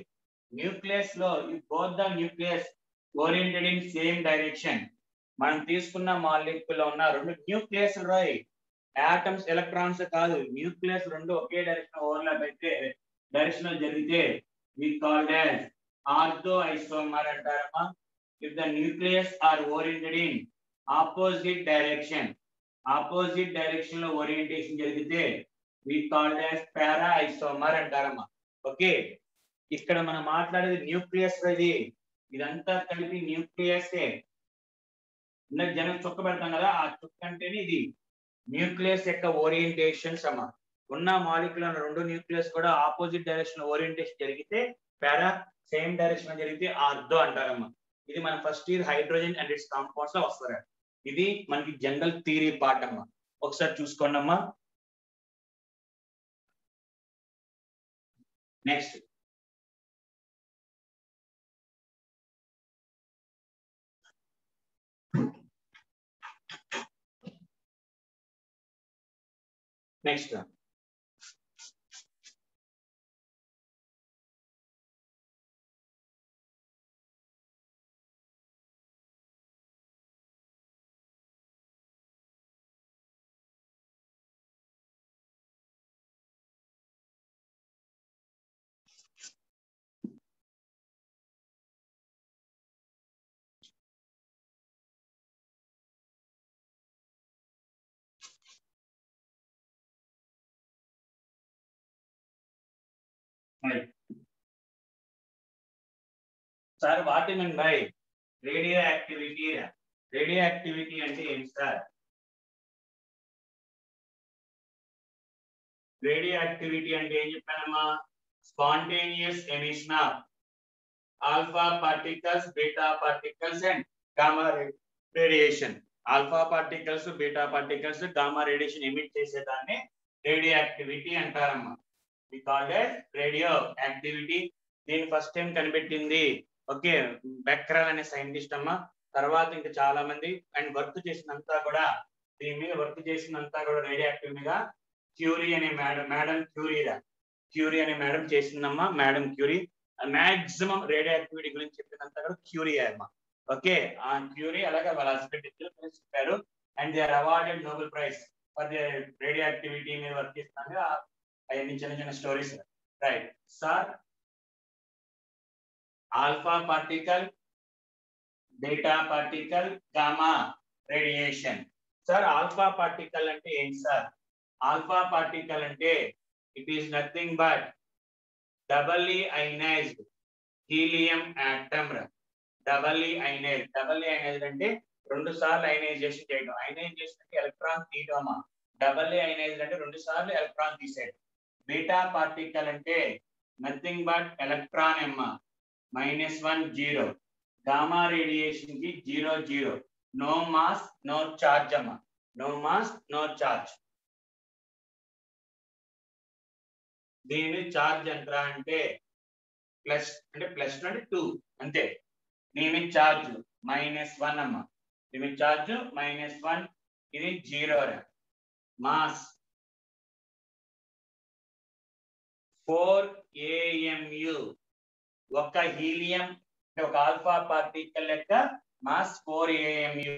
న్యూక్లియస్లో both the nucleus oriented in same direction మనం తీసుకున్న మాలిక్యూల్లో ఉన్న రెండు న్యూక్లియస్ రోయ్ ఆటమ్స్ ఎలక్ట్రాన్స్ కాదు. న్యూక్లియస్ రెండు ఒకే డైరెక్షన్ ఓవర్లాప్ అయితే డైరెక్షన్లో జరిగితే we called as ortho isomer అంటారమ్మా. If the nucleus are oriented in opposite direction opposite డైరెక్షన్లో ఓరియంటేషన్ జరిగితే we called as para isomer అంటారమ్మా. Okay. ఇక్కడ మనం మాట్లాడేది న్యూక్లియస్ ఇది. ఇదంతా కలిపి న్యూక్లియసే. ఇందాక జనం చుక్క పెడతాం కదా ఆ చుక్క అంటేనే ఇది. న్యూక్లియస్ యొక్క ఓరియంటేషన్స్ అమ్మ ఉన్న మాలిక్యులర్ రెండు న్యూక్లియస్ కూడా ఆపోజిట్ డైరెక్షన్ ఓరియంటేషన్ జరిగితే పారా సేమ్ డైరెక్షన్ జరిగితే ఆర్థో అంటారమ్మా. ఇది మన first year hydrogen and its కాంపౌండ్స్లో వస్తారు ఇది మనకి జనరల్ థియరీ పార్ట్ అమ్మా. ఒకసారి చూసుకోండి అమ్మా next next sir what mean by radioactivity radioactivity అంటే ఏంటి సార్? రేడియో యాక్టివిటీ అంటే ఏం చెప్పానమ్మా? Spontaneous emission of alpha particles beta particles and gamma radiation alpha particles beta particles gamma radiation emit చేసేదాన్ని radioactivity అంటారమ్మా. వి కాల్ రేడియో యాక్టివిటీ దీన్ని first time కనిపెట్టింది okay Becquerel అనే scientist అమ్మా. తర్వాత ఇంకా చాలా మంది అండ్ వర్క్ చేసినంతా కూడా దీని మీద వర్క్ చేసినంతా కూడా రేడియో యాక్టివ్ మీద. క్యూరీ అనే మేడం మేడం క్యూరీరా క్యూరీ అనే మేడం చేసిందమ్మా madam Curie. Maximum radioactivity గురించి చెప్పినంతా కూడా క్యూరీ అమ్మా. ఓకే ఆ క్యూరీ అలాగే వాళ్ళ హస్బెండ్ ఇద్దరు చెప్పారు. And they are awarded Nobel prize for the radioactivity మీద వర్క్ చేస్తున్నాను అవన్నీ చిన్న చిన్న stories right. Sir alpha particle beta particle gamma radiation. Sir alpha particle అంటే ఏంటి సార్? ఆల్ఫా పార్టికల్ అంటే it is nothing but doubly ionised helium atom doubly ionise doubly ionised. అంటే రెండు సార్లు ఐనైజేషన్ చేయడం ఐనైజేషన్ అంటే ఎలక్ట్రాన్ తీయడం డబల్లీ ఐనైజ్డ్ అంటే రెండు సార్లు ఎలక్ట్రాన్ తీసేయడం. బీటా పార్టికల్ అంటే నథింగ్ బట్ ఎలక్ట్రాన్ ఎమ్మా minus one zero gamma రేడియేషన్కి zero zero no mass no charge అమ్మ. నో మాస్ నో చార్జ్ దీని చార్జ్ ఎంత అంటే ప్లస్ అంటే ప్లస్ అంటే టూ అంతే. దీని చార్జ్ మైనస్ వన్ అమ్మ. దీని చార్జ్ మైనస్ వన్ ఇది zero mass four A M U ఒక హీలియం అంటే ఒక ఆల్ఫా పార్టికల్ లెక్క mass four A M U.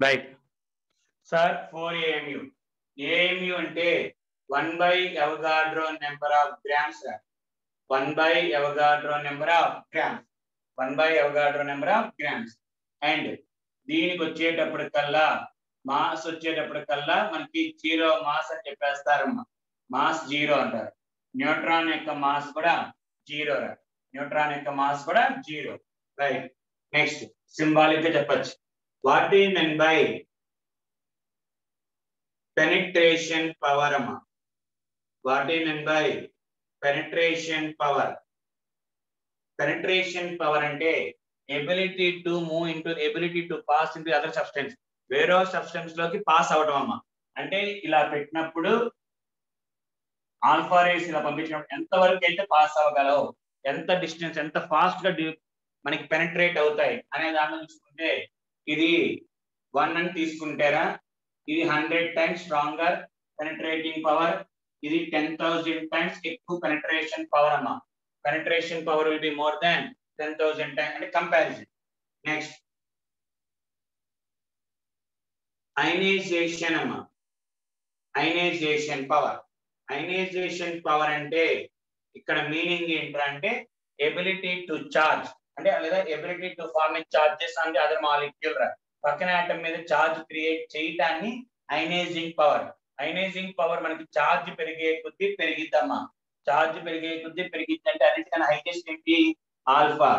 Right sir four A M U. A M U అంటే one by Avogadro number of grams one by Avogadro number of grams one by Avogadro number of grams and దీనికి వచ్చేటప్పటికల్లా mass వచ్చేటప్పటికల్లా మనకి zero mass అని చెప్పేస్తారమ్మా. Mass zero అంటారు. Neutron యొక్క mass కూడా జీరో న్యూట్రాన్ యొక్క మాస్ కూడా జీరో. రైట్ నెక్స్ట్ సింబాలిక్గా చెప్పచ్చు. What is meant by penetration power అమ్మా? What is meant by penetration power penetration power అంటే ability to move into ability to pass into other substance వేరే సబ్స్టెన్స్లోకి pass అవడం అమ్మా. అంటే ఇలా పెట్టినప్పుడు ఆల్ఫా రేస్ ఇలా పంపించినప్పుడు ఎంత వరకు అయితే పాస్ అవ్వగలవు? ఎంత డిస్టెన్స్ ఎంత ఫాస్ట్గా మనకి పెనట్రేట్ అవుతాయి? అనే దాన్ని చూసుకుంటే ఇది వన్ అని తీసుకుంటారా ఇది hundred times stronger penetrating power ఇది టెన్ థౌసండ్ టైమ్స్ ఎక్కువ పెనట్రేషన్ పవర్ అమ్మా. Penetration power will be more than ten thousand time అంటే కంపారిజన్ నెక్స్ట్ ఐనైజేషన్ అమ్మా. ఐనైజేషన్ పవర్ ఐనైజేషన్ పవర్ అంటే ఇక్కడ మీనింగ్ ఏంటంటే ఎబిలిటీ టు చార్జ్ అంటే లేదా ఎబిలిటీ టు ఫార్మ్ చార్జెస్ అంటే అదర్ మాలిక్యూల్ పక్కన ఆటం మీద చార్జ్ క్రియేట్ చేయటాన్ని ఐనైజింగ్ పవర్ అయనైజింగ్ పవర్ మనకి చార్జ్ పెరిగే కొద్ది పెరిగిద్దమ్మా. ఛార్జ్ పెరిగే కొద్ది పెరిగిద్దంటే అన్నిటికన్నా హైయెస్ట్ ఏంటి? ఆల్ఫా.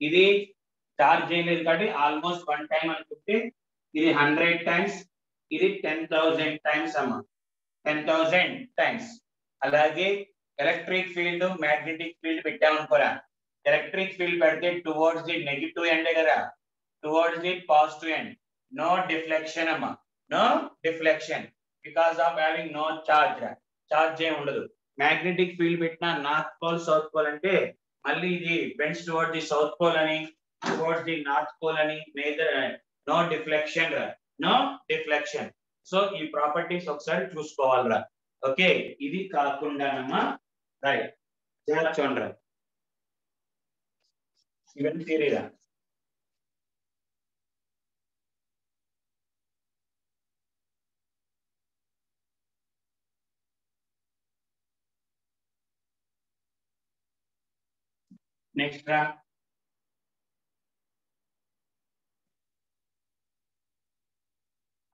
ఇది చార్జ్ చేయలేదు కాబట్టి ఆల్మోస్ట్ వన్ టైం అనుకుంటే ఇది హండ్రెడ్ టైమ్స్ ఇది టెన్ థౌజండ్ టైమ్స్ అమ్మా. Ten thousand times. అలాగే ఎలక్ట్రిక్ ఫీల్డ్ మ్యాగ్నెటిక్ ఫీల్డ్ పెట్టామనుకోరా. ఎలక్ట్రిక్ ఫీల్డ్ పెడితే టువర్డ్స్ ది నెగిటివ్ ఎండ్ కదా. Towards the positive end no deflection అమ్మా. No deflection because of having no charge charge ఏమి ఉండదు. Magnetic field పెట్టిన north pole south pole అంటే మళ్ళీ ఇది bends toward the south pole అని టువర్డ్స్ ది నార్త్ పోల్ అని neither no deflection no deflection so ఈ ప్రాపర్టీస్ ఒకసారి చూసుకోవాలిరా. ఓకే ఇది కాకుండానమ్మా రైట్ చూడండి ఇవన్నీ థియరీరా నెక్స్ట్ రా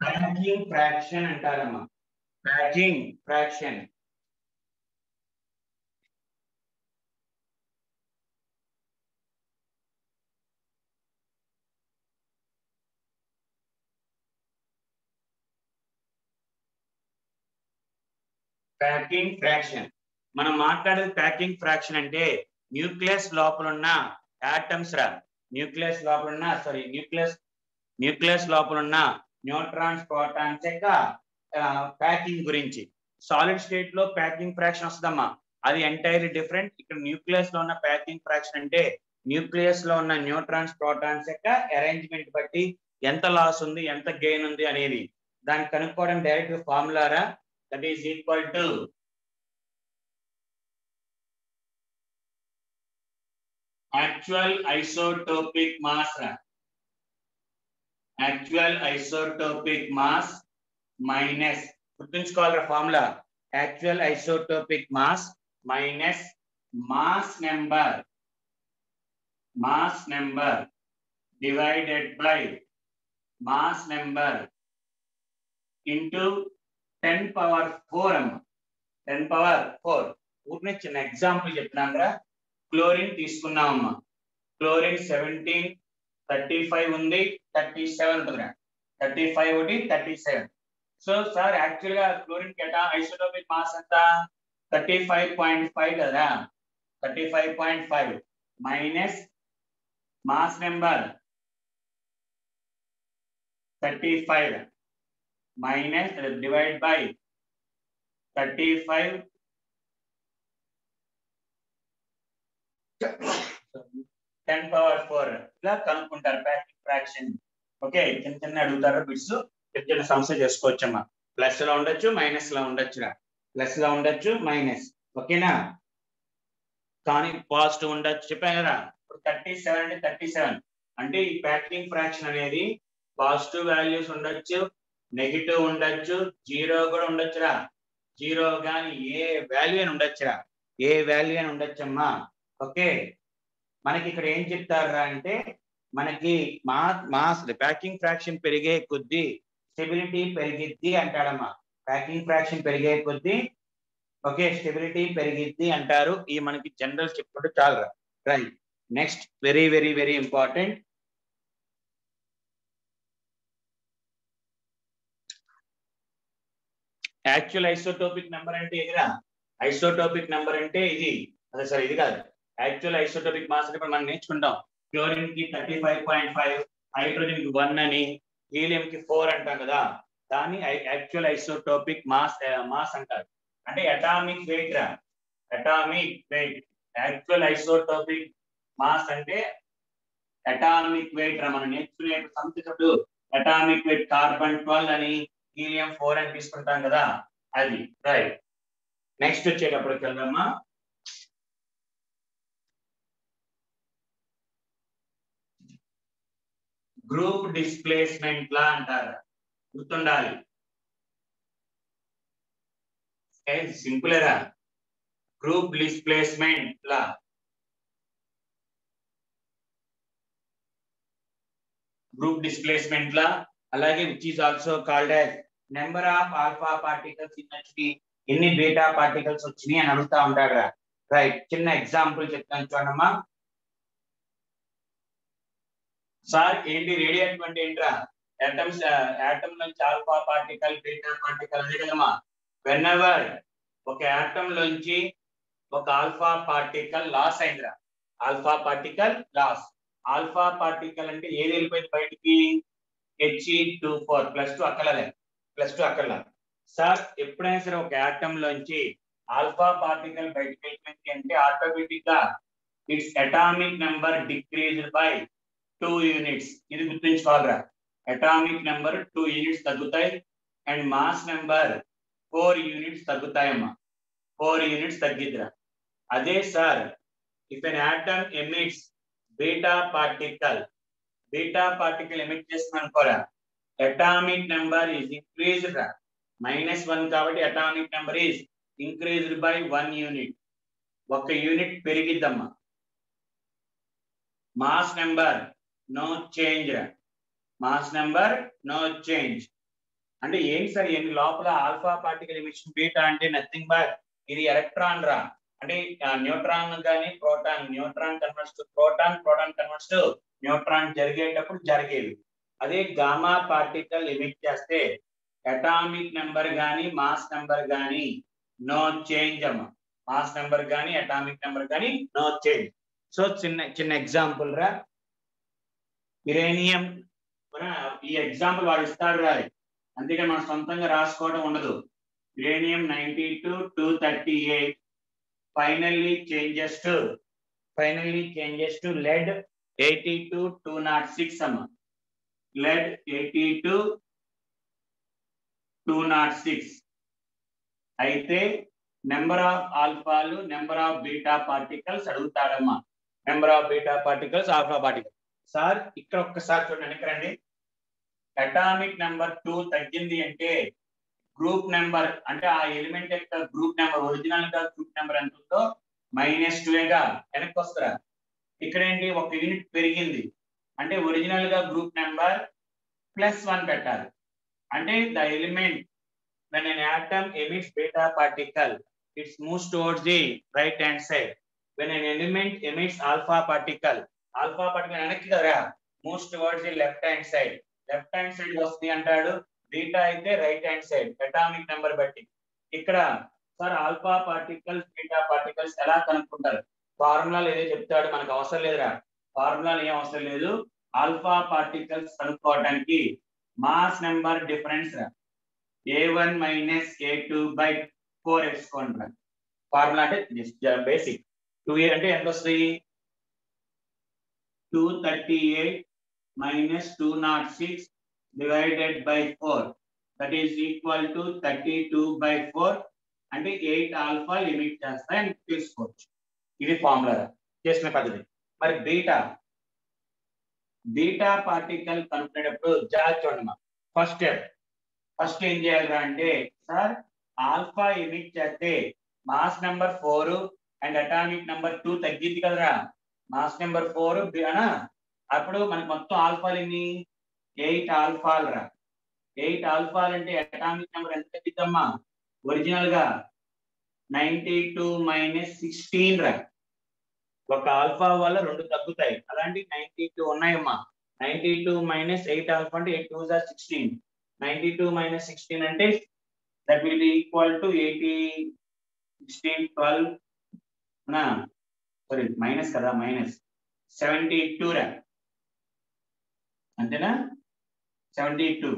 ప్యాకింగ్ ఫ్రాక్షన్ అంటారమ్మా. ప్యాకింగ్ ఫ్రాక్షన్ ప్యాకింగ్ ఫ్రాక్షన్ మనం మాట్లాడేది ప్యాకింగ్ ఫ్రాక్షన్ అంటే న్యూక్లియస్ లోపల ఉన్న యాటమ్స్ రా. న్యూక్లియస్ లోపల ఉన్న సారీ న్యూక్లియస్ న్యూక్లియస్ లోపల ఉన్న న్యూట్రాన్స్ ప్రోటాన్స్ యొక్క ప్యాకింగ్ గురించి. సాలిడ్ స్టేట్లో ప్యాకింగ్ ఫ్రాక్షన్ వస్తుందమ్మా. అది ఎంటైర్లీ డిఫరెంట్. ఇక్కడ న్యూక్లియస్లో ఉన్న ప్యాకింగ్ ఫ్రాక్షన్ అంటే న్యూక్లియస్లో ఉన్న న్యూట్రాన్స్ ప్రోటాన్స్ యొక్క అరేంజ్మెంట్ బట్టి ఎంత లాస్ ఉంది ఎంత గెయిన్ ఉంది అనేది. దాన్ని కనుక్కోవడం direct ఫార్ములారా that is equal to actual isotopic mass actual isotopic mass minus గుర్తుంచుకోవాలి formula actual isotopic mass minus mass number mass number divided by mass number into ten power four అమ్మ. Ten power four ఊరిని చిన్న example చెప్తున్నాను chlorine తీసుకున్నామమ్మా. Chlorine seventeen thirty five ఉంది thirty seven ఉంటుంది thirty five ఒకటి thirty seven. So sir యాక్చువల్గా chlorine కేటా ఐసోటోపిక్ మాస్ ఎంత? థర్టీ ఫైవ్ పాయింట్ ఫైవ్ కదా thirty five point five. Minus mass number thirty five. Minus divide by thirty five ten power four ఇలా కనుక్కుంటారు packing fraction okay చిన్న చిన్న అడుగుతారు bits చిన్న చిన్న సమస్య చేసుకోవచ్చమ్మా. ప్లస్లో ఉండొచ్చు మైనస్లో ఉండొచ్చు ప్లస్లో ఉండొచ్చు మైనస్ ఓకేనా కానీ పాజిటివ్ ఉండొచ్చు చెప్పాను కదా. ఇప్పుడు థర్టీ సెవెన్ అంటే థర్టీ సెవెన్ అంటే ఈ ప్యాకింగ్ ఫ్రాక్షన్ అనేది పాజిటివ్ వాల్యూస్ ఉండొచ్చు నెగిటివ్ ఉండొచ్చు జీరో కూడా ఉండొచ్చురా జీరో కానీ ఏ వాల్యూ అని ఉండొచ్చురా ఏ వాల్యూ అని ఉండొచ్చమ్మా. ఓకే. మనకి ఇక్కడ ఏం చెప్తారా అంటే మనకి మా మాస్ ప్యాకింగ్ ఫ్రాక్షన్ పెరిగే కొద్దీ స్టెబిలిటీ పెరిగిద్ది అంటాడమ్మా. ప్యాకింగ్ ఫ్రాక్షన్ పెరిగే కొద్దీ ఓకే స్టెబిలిటీ పెరిగిద్ది అంటారు. ఈ మనకి జనరల్ చెప్పుకుంటే చాలా right. Next very very very important. Actual isotopic number అంటే ఇదిరా ఐసోటోపిక్ నెంబర్ అంటే ఇది. అదే సార్ ఇది కాదు. యాక్చువల్ ఐసోటోపిక్ మాస్ అంటే మనం నేర్చుకుంటాం. క్లోరిన్కి థర్టీ ఫైవ్ పాయింట్ ఫైవ్ హైడ్రోజన్కి వన్ అని హీలియం కి ఫోర్ అంటాం కదా. దాన్ని యాక్చువల్ ఐసోటోపిక్ మాస్ మాస్ అంటారు. అంటే అటామిక్ వెయిట్ రా. Atomic weight actual isotopic mass అంటే అటామిక్ వెయిట్ రా. మనం నేర్చుకునే సంస్థడు అటామిక్ వెయిట్ కార్బన్ ట్వెల్వ్ అని హీలియం ఫోర్ అని తీసుకుంటాం కదా. అది రైట్ నెక్స్ట్ వచ్చేటప్పటికి వెళ్దామా గ్రూప్ డిస్ప్లేస్మెంట్ లా అంటారు. గుర్తుండాలి. సింపులేరా group displacement law. Group displacement law. అలాగే which is also called as number of alpha particles in ఎన్ని బీటా పార్టికల్స్ వచ్చినాయి అని అడుగుతా ఉంటాడు రైట్ చిన్న ఎగ్జాంపుల్ చెప్తాను చూడమ్మా. సార్ ఏంటి రేడియేట్ అంటే ఏంట్రా? ఆటమ్స్ ఆటమ్ నుంచి ఆల్ఫా పార్టికల్ బీటా పార్టికల్ అదే కదమ్మా. వెన్ ఎవర్ ఒక ఆటమ్ నుంచి ఒక ఆల్ఫా పార్టికల్ లాస్ అయిందిరా. Alpha particle loss alpha particle అంటే ఏది వెళ్ళిపోయింది బయటికి? H E two four plus two అక్కలలే. Plus two అక్కల. సార్ ఎప్పుడైనా సరే ఒక ఆటమ్ లోంచి ఆల్ఫా పార్టికల్ బయటికి వెళ్ళిపోయింది అంటే ఆటోమేటిక్గా it's atomic number decreased by two units ఇది గుర్తుంచుకోవాలరా అటామిక్ నెంబర్ టూ యూనిట్స్ తగ్గుతాయి and mass number four units తగ్గుతాయమ్మా four units తగ్గిద్దిరా అదే sir if an atom emits beta particle beta particle emit చేస్తుంది అనుకోరా. అటామిక్ నెంబర్ ఈజ్ ఇంక్రీజ్డ్ రా. Minus one కాబట్టి atomic number is increased by one unit ఒక unit పెరిగిద్దమ్మా. Mass number no change mass number no change అంటే ఏంటి sir? ఏంటి? లోపల alpha particle emission beta అంటే నథింగ్ బట్ ఇది ఎలక్ట్రాన్ రా. అంటే న్యూట్రాన్ కానీ proton neutron converts to proton proton converts to neutron జరిగేటప్పుడు జరిగేవి. అదే గామా పార్టికల్ ఎమిట్ చేస్తే అటామిక్ నెంబర్ కానీ మాస్ నెంబర్ కానీ నో చేంజ్ అమ్మ. మాస్ నెంబర్ కానీ అటామిక్ నెంబర్ కానీ నో చేంజ్ సో చిన్న చిన్న ఎగ్జాంపుల్ రా. యురేనియం ఈ ఎగ్జాంపుల్ వాడు ఇస్తాడు రా అందుకని మనం సొంతంగా రాసుకోవడం ఉండదు. Uranium ninety two two thirty eight. Finally changes to finally changes to lead eighty two two nought six అమ్మ. Lead eighty two two nought six అయితే నెంబర్ ఆఫ్ ఆల్ఫాలు number of beta particles అడుగుతాడమ్మా. Number of beta particles alpha particles sir ఇక్కడ ఒక్కసారి చూడండి వెనకరండి రండి. Atomic number two తగ్గింది అంటే group number అంటే ఆ ఎలిమెంట్ యొక్క గ్రూప్ నెంబర్ ఒరిజినల్గా గ్రూప్ నెంబర్ ఎంత ఉందో మైనస్ టూగా వెనక్కి వస్తారా ఇక్కడ ఏంటి? ఒక యూనిట్ పెరిగింది. అంటే ఒరిజినల్గా గ్రూప్ నెంబర్ ప్లస్ వన్ పెట్టాలి. అంటే the element when an atom emits beta particle it moves towards the right hand side. When an element emits alpha particle alpha పట్టుకుని వెనక్కి కదా moves towards the left hand side left hand side వస్తుంది అంటాడు. Beta అయితే right hand side atomic number బట్టి. ఇక్కడ sir alpha particles beta particles ఎలా కనుక్కుంటారు? ఫార్ములాలు ఏదో చెప్తాడు. మనకు అవసరం లేదురా ఫార్ములాలు ఏం అవసరం లేదు. ఆల్ఫా పార్టికల్స్ కనుక్కోవడానికి మాస్ నెంబర్ డిఫరెన్స్ రా. A one minus A two by four వేసుకోండి ఫార్ములా అంటే బేసిక్ టూ ఏ అంటే ఎంత వస్తుంది? Two thirty eight minus two nought six divided by four that is equal to thirty two by four అంటే eight alpha emit చేస్తాయని తీసుకోవచ్చు ఇది formula చేసిన పద్ధతి. మరి బీటా బీటా పార్టికల్ కనుక్కునేటప్పుడు జాగ్రత్త చూడండి ఫస్ట్ స్టెప్ ఫస్ట్ ఏం చేయాలిరా అంటే సార్ ఆల్ఫా ఎమిట్ చేస్తే mass number four and atomic number two తగ్గింది కదరా. మాస్ నెంబర్ ఫోర్ అనా అప్పుడు మనకి మొత్తం ఆల్ఫాలు ఎన్ని? ఎయిట్ ఆల్ఫాలు రా. ఎయిట్ ఆల్ఫాలు అంటే అటామిక్ నెంబర్ ఎంత తగ్గిద్దమ్మా ఒరిజినల్గా నైన్టీ టూ మైనస్ సిక్స్టీన్ రా. ఒక ఆల్ఫా వల్ల రెండు తగ్గుతాయి. అలాంటి నైన్టీ టూ ఉన్నాయమ్మా. Ninety two minus eight alpha అంటే eight two jar sixteen ninety two minus sixteen అంటే that will equal to eighty sixteen twelve sorry minus కదా మైనస్ సెవెంటీ టూ రా. అంతేనా? సెవెంటీ టూ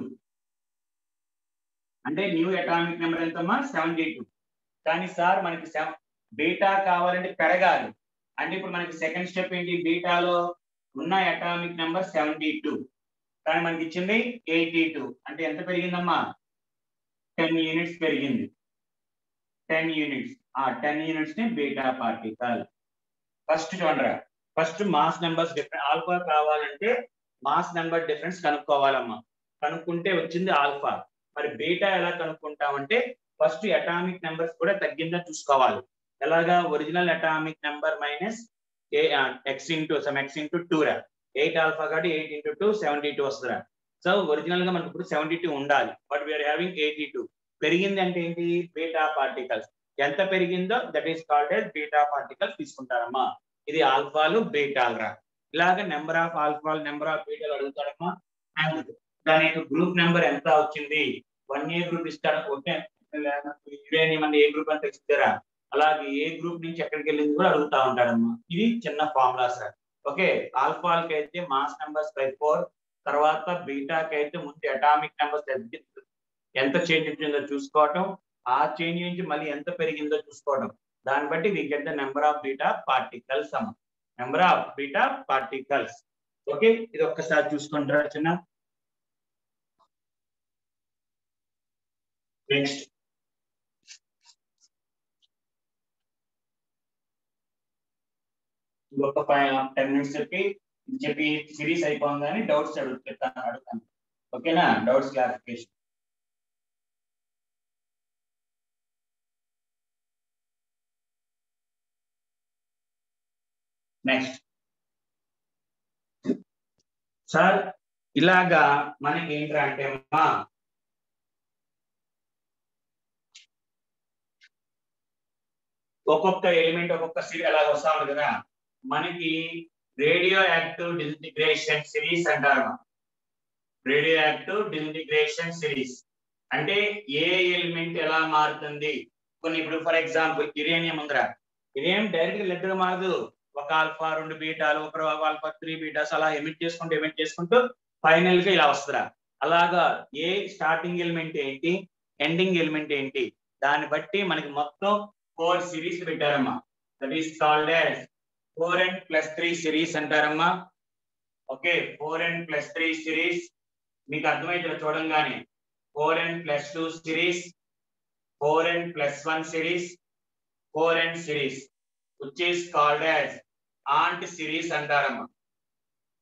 అంటే న్యూ అటామిక్ నెంబర్ ఎంతమ్మా? Seventy two కానీ sir మనకి beta కావాలంటే పెరగాలి. అంటే ఇప్పుడు మనకి సెకండ్ స్టెప్ ఏంటి? బీటాలో ఉన్న అటామిక్ నెంబర్ సెవెంటీ టూ కానీ మనకి ఇచ్చింది ఎయిటీ టూ అంటే ఎంత పెరిగిందమ్మా? టెన్ యూనిట్స్ పెరిగింది. టెన్ యూనిట్స్ ఆ టెన్ యూనిట్స్ని బీటా పార్టికల్ ఫస్ట్ చూడరా. First mass numbers different alpha కావాలంటే మాస్ నెంబర్ డిఫరెన్స్ కనుక్కోవాలమ్మా. కనుక్కుంటే వచ్చింది ఆల్ఫా మరి బీటా ఎలా కనుక్కుంటామంటే ఫస్ట్ అటామిక్ నెంబర్స్ కూడా తగ్గిందా చూసుకోవాలి. ఎలాగా? Original atomic number minus A X into some X into two రా. ఎయిట్ ఆల్ఫా కాబట్టి eight into two seventy two వస్తుందా సో ఒరిజినల్గా మనకు ఇప్పుడు సెవెంటీ టూ ఉండాలి. But we are having eighty two పెరిగింది అంటే ఏంటి? బీటా పార్టికల్స్ ఎంత పెరిగిందో that is called as beta particles తీసుకుంటారమ్మా. ఇది ఆల్ఫాలు బీటాలరా ఇలాగ నెంబర్ ఆఫ్ ఆల్ఫాలు నెంబర్ ఆఫ్ బీటాలు అడుగుతాడమ్మా. అండ్ దాని యొక్క గ్రూప్ నెంబర్ ఎంత వచ్చింది? వన్ ఏ గ్రూప్ ఇస్తాడు? ఓకే. యురేనియం అంటే ఏ గ్రూప్ అంత ఇస్తారా అలాగే ఏ గ్రూప్ నుంచి ఎక్కడికి వెళ్ళింది కూడా అడుగుతా ఉంటాడమ్మా. ఇది చిన్న ఫార్ములా సార్ ఓకే. ఆల్ఫాల్కి అయితే మాస్ నెంబర్స్ బై ఫోర్ తర్వాత బీటాకి అయితే ముందు అటామిక్ నెంబర్స్ ఎంత చేంజ్ ఉంటుందో చూసుకోవటం. ఆ చేంజ్ నుంచి మళ్ళీ ఎంత పెరిగిందో చూసుకోవడం. దాన్ని బట్టి we get the number of beta particles అమ్మ number of beta particles okay ఇది ఒక్కసారి చూసుకుంటారా చిన్న నెక్స్ట్ ఒక టెన్ మినిట్స్ చెప్పి చెప్పి సిరీస్ అయిపోగానే డౌట్స్ అడుగుతాను అడుగుతాను. ఓకేనా డౌట్స్ క్లారిఫికేషన్ నెక్స్ట్ సార్ ఇలాగా మనకి ఏంటంటే అంటే అమ్మా. ఒక్కొక్క ఎలిమెంట్ ఒక్కొక్క సిరీస్ అలా వస్తా ఉంది కదా. మనకి రేడియో యాక్టివ్ డిసింటిగ్రేషన్ సిరీస్ అంటారు. రేడియో యాక్టివ్ డిసింటిగ్రేషన్ సిరీస్ అంటే ఏ ఎలిమెంట్ ఎలా మారుతుంది? కొన్ని ఇప్పుడు ఫర్ ఎగ్జాంపుల్ ఇరేనియం ఉందిరా. ఇరేనియం డైరెక్ట్ లెటర్ మారదు. ఒక ఆల్ఫా రెండు బీటాలు ఒక ఆల్ఫా త్రీ బీటాస్ అలా ఎమిట్ చేసుకుంటూ ఎమిట్ చేసుకుంటూ ఫైనల్గా ఇలా వస్తుందా అలాగా ఏ స్టార్టింగ్ ఎలిమెంట్ ఏంటి ఎండింగ్ ఎలిమెంట్ ఏంటి దాన్ని బట్టి మనకి మొత్తం four series పెట్టారమ్మా. That is called as four and plus three series అంటారమ్మా. Okay four and plus three series మీకు అర్థమైతే చూడంగానే? Four and plus two series four and plus one series four and series which is called as aunt series అంటారమ్మా.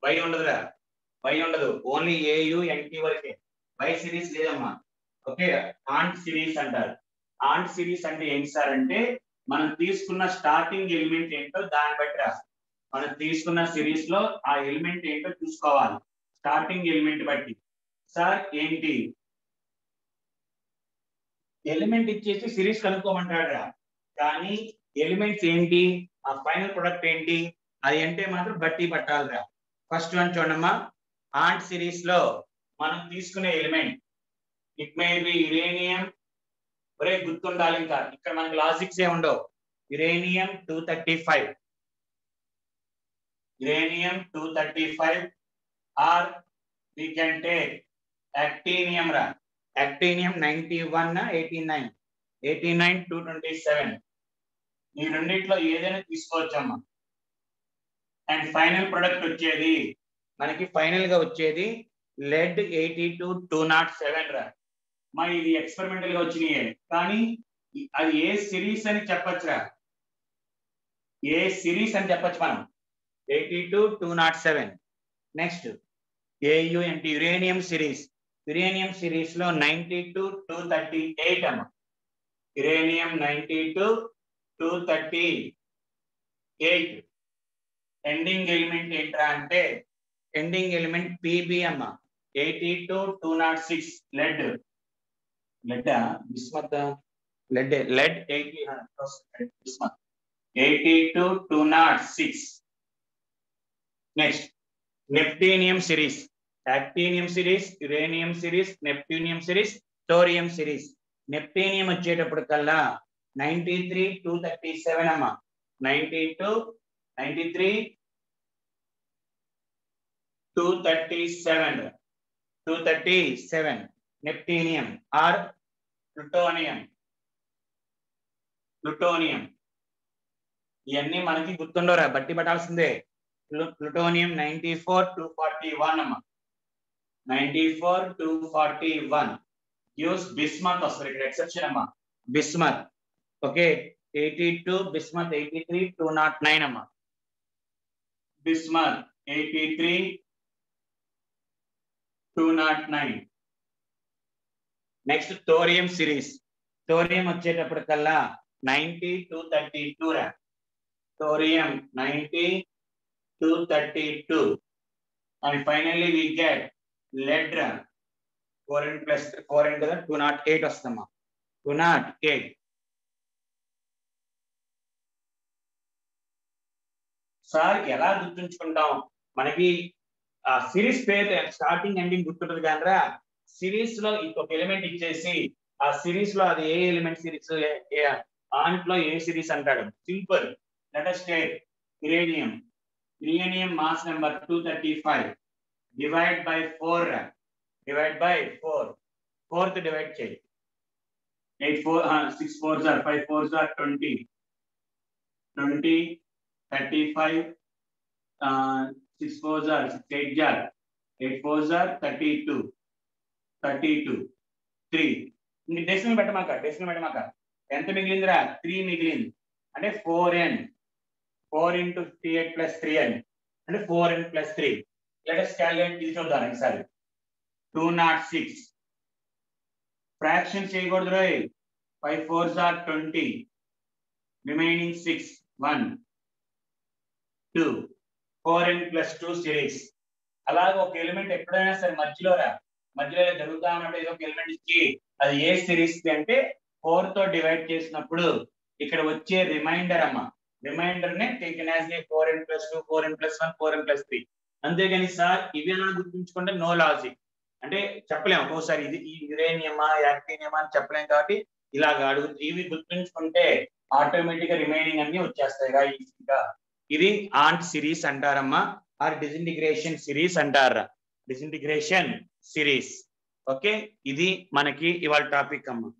Why ఉండదురా. Why ఉండదు. Only A U N T వరకే. Why series లేదమ్మా. Okay? Aunt series అంటారు. Aunt series అంటే ఏంటి sir అంటే మనం తీసుకున్న స్టార్టింగ్ ఎలిమెంట్ ఏంటో దాన్ని బట్టి రాస్తాం. మనం తీసుకున్న సిరీస్లో ఆ ఎలిమెంట్ ఏంటో చూసుకోవాలి. స్టార్టింగ్ ఎలిమెంట్ బట్టి. సార్ ఏంటి? ఎలిమెంట్ ఇచ్చేసి సిరీస్ కనుక్కోమంటాడు కానీ ఎలిమెంట్స్ ఏంటి? ఆ ఫైనల్ ప్రొడక్ట్ ఏంటి? అది అంటే మాత్రం బట్టి పట్టాలిరా ఫస్ట్ వన్ చూడమ్మా. ఆంట్ సిరీస్లో మనం తీసుకునే element it may be uranium ఒరే గుర్తుండాలి ఇంకా. ఇక్కడ మనకి లాజిక్స్ ఏ ఉండవు. Uranium two thirty five uranium two thirty five or we can take actinium రా. Actinium ninety one eighty nine eighty nine two twenty seven ఈ రెండిట్లో ఏదైనా తీసుకోవచ్చమ్మా. అండ్ ఫైనల్ ప్రొడక్ట్ వచ్చేది? మనకి ఫైనల్గా వచ్చేది lead eighty two two nought seven రా. మరి ఇది ఎక్స్పెరిమెంటల్గా వచ్చినాయి. కానీ అది ఏ సిరీస్ అని చెప్పచ్చురా? ఏ సిరీస్ అని చెప్పచ్చు మనం? Eighty two two nought seven next A U N T uranium series uranium సిరీస్లో ninety two two thirty eight అమ్మ. Uranium ninety two two thirty eight ending element ఏంట్రా అంటే ఎండింగ్ ఎలిమెంట్ పిబి అమ్మ. Eighty two two nought six lead lead bismuth lead lead eighty bismuth eighty two two nought six next neptunium series actinium series uranium series neptunium series thorium series neptunium వచ్చేటప్పటికల్లా ninety three two thirty seven అమ్మ. Ninety two ninety three two thirty seven two thirty seven neptunium or plutonium plutonium ఇవన్నీ మనకి గుర్తుండవురా బట్టి పట్టాల్సిందే. Plutonium ninety four two forty one అమ్మ. Ninety four two forty one use bismuth వస్తుంది ఇక్కడ exception అమ్మా. Bismuth okay eighty two bismuth eighty three two nought nine అమ్మా. Bismuth eighty three two nought nine next thorium series thorium వచ్చేటప్పటికల్లా ninety two thirty two రా. Thorium ninety two thirty two and finally we get lead రా. Four and plus four and కదా two not eight వస్తామా? Two not eight sir ఎలా గుర్తుంచుకుంటాం? మనకి ఆ series పేరు starting ending గుర్తుంటది కానరా సిరీస్లో ఇంకొక ఎలిమెంట్ ఇచ్చేసి ఆ సిరీస్లో అది ఏ ఎలిమెంట్ సిరీస్ ఆంట్లో ఏ సిరీస్ అంటాడు? Simple letter state uranium uranium mass number two thirty five. Divide by four divide by four. Fourth divide చేయి. ఎయిట్ ఫోర్ సిక్స్ ఫోర్ జార్ five four jar twenty. Twenty thirty five six four jar six eight జార్ eight four jar thirty two thirty two three ఇంక decimal పెట్టమాక decimal పెట్టమాక. ఎంత మిగిలిందిరా? Three మిగిలింది. అంటే four n four into three eight plus three n అంటే four n plus three latest calculate ఇది చూద్దాం ఒకసారి. టూ నాట్ సిక్స్ ఫ్రాక్షన్ చేయకూడదు రోయ్. Five four jar twenty remaining six one two four n plus two series అలాగే ఒక element ఎప్పుడైనా సరే మధ్యలో రా. మధ్యలో జరుగుతా ఉన్నప్పుడు ఏదో ఒక ఎలిమెంట్ ఇచ్చి అది ఏ సిరీస్ అంటే ఫోర్తో డివైడ్ చేసినప్పుడు ఇక్కడ వచ్చే రిమైండర్ అమ్మ. రిమైండర్ నే taken as a four n plus two four n plus one four n plus three అంతేగాని సార్ ఇవి ఎలా గుర్తుంచుకుంటే నో లాజిక్ అంటే చెప్పలేము. ఒక్కోసారి ఇది ఈ యురేనియమా యాక్టీనియమా అని చెప్పలేము కాబట్టి ఇలాగ అడుగు ఇవి గుర్తుంచుకుంటే ఆటోమేటిక్గా రిమైనింగ్ అన్ని వచ్చేస్తాయి ఈజీగా ఇది ఆంట్ సిరీస్ అంటారమ్మా ఆర్ డిసింటిగ్రేషన్ సిరీస్ అంటారా? Disintegration series. ఓకే? ఇది మనకి ఇవాళ టాపిక్ అమ్మా.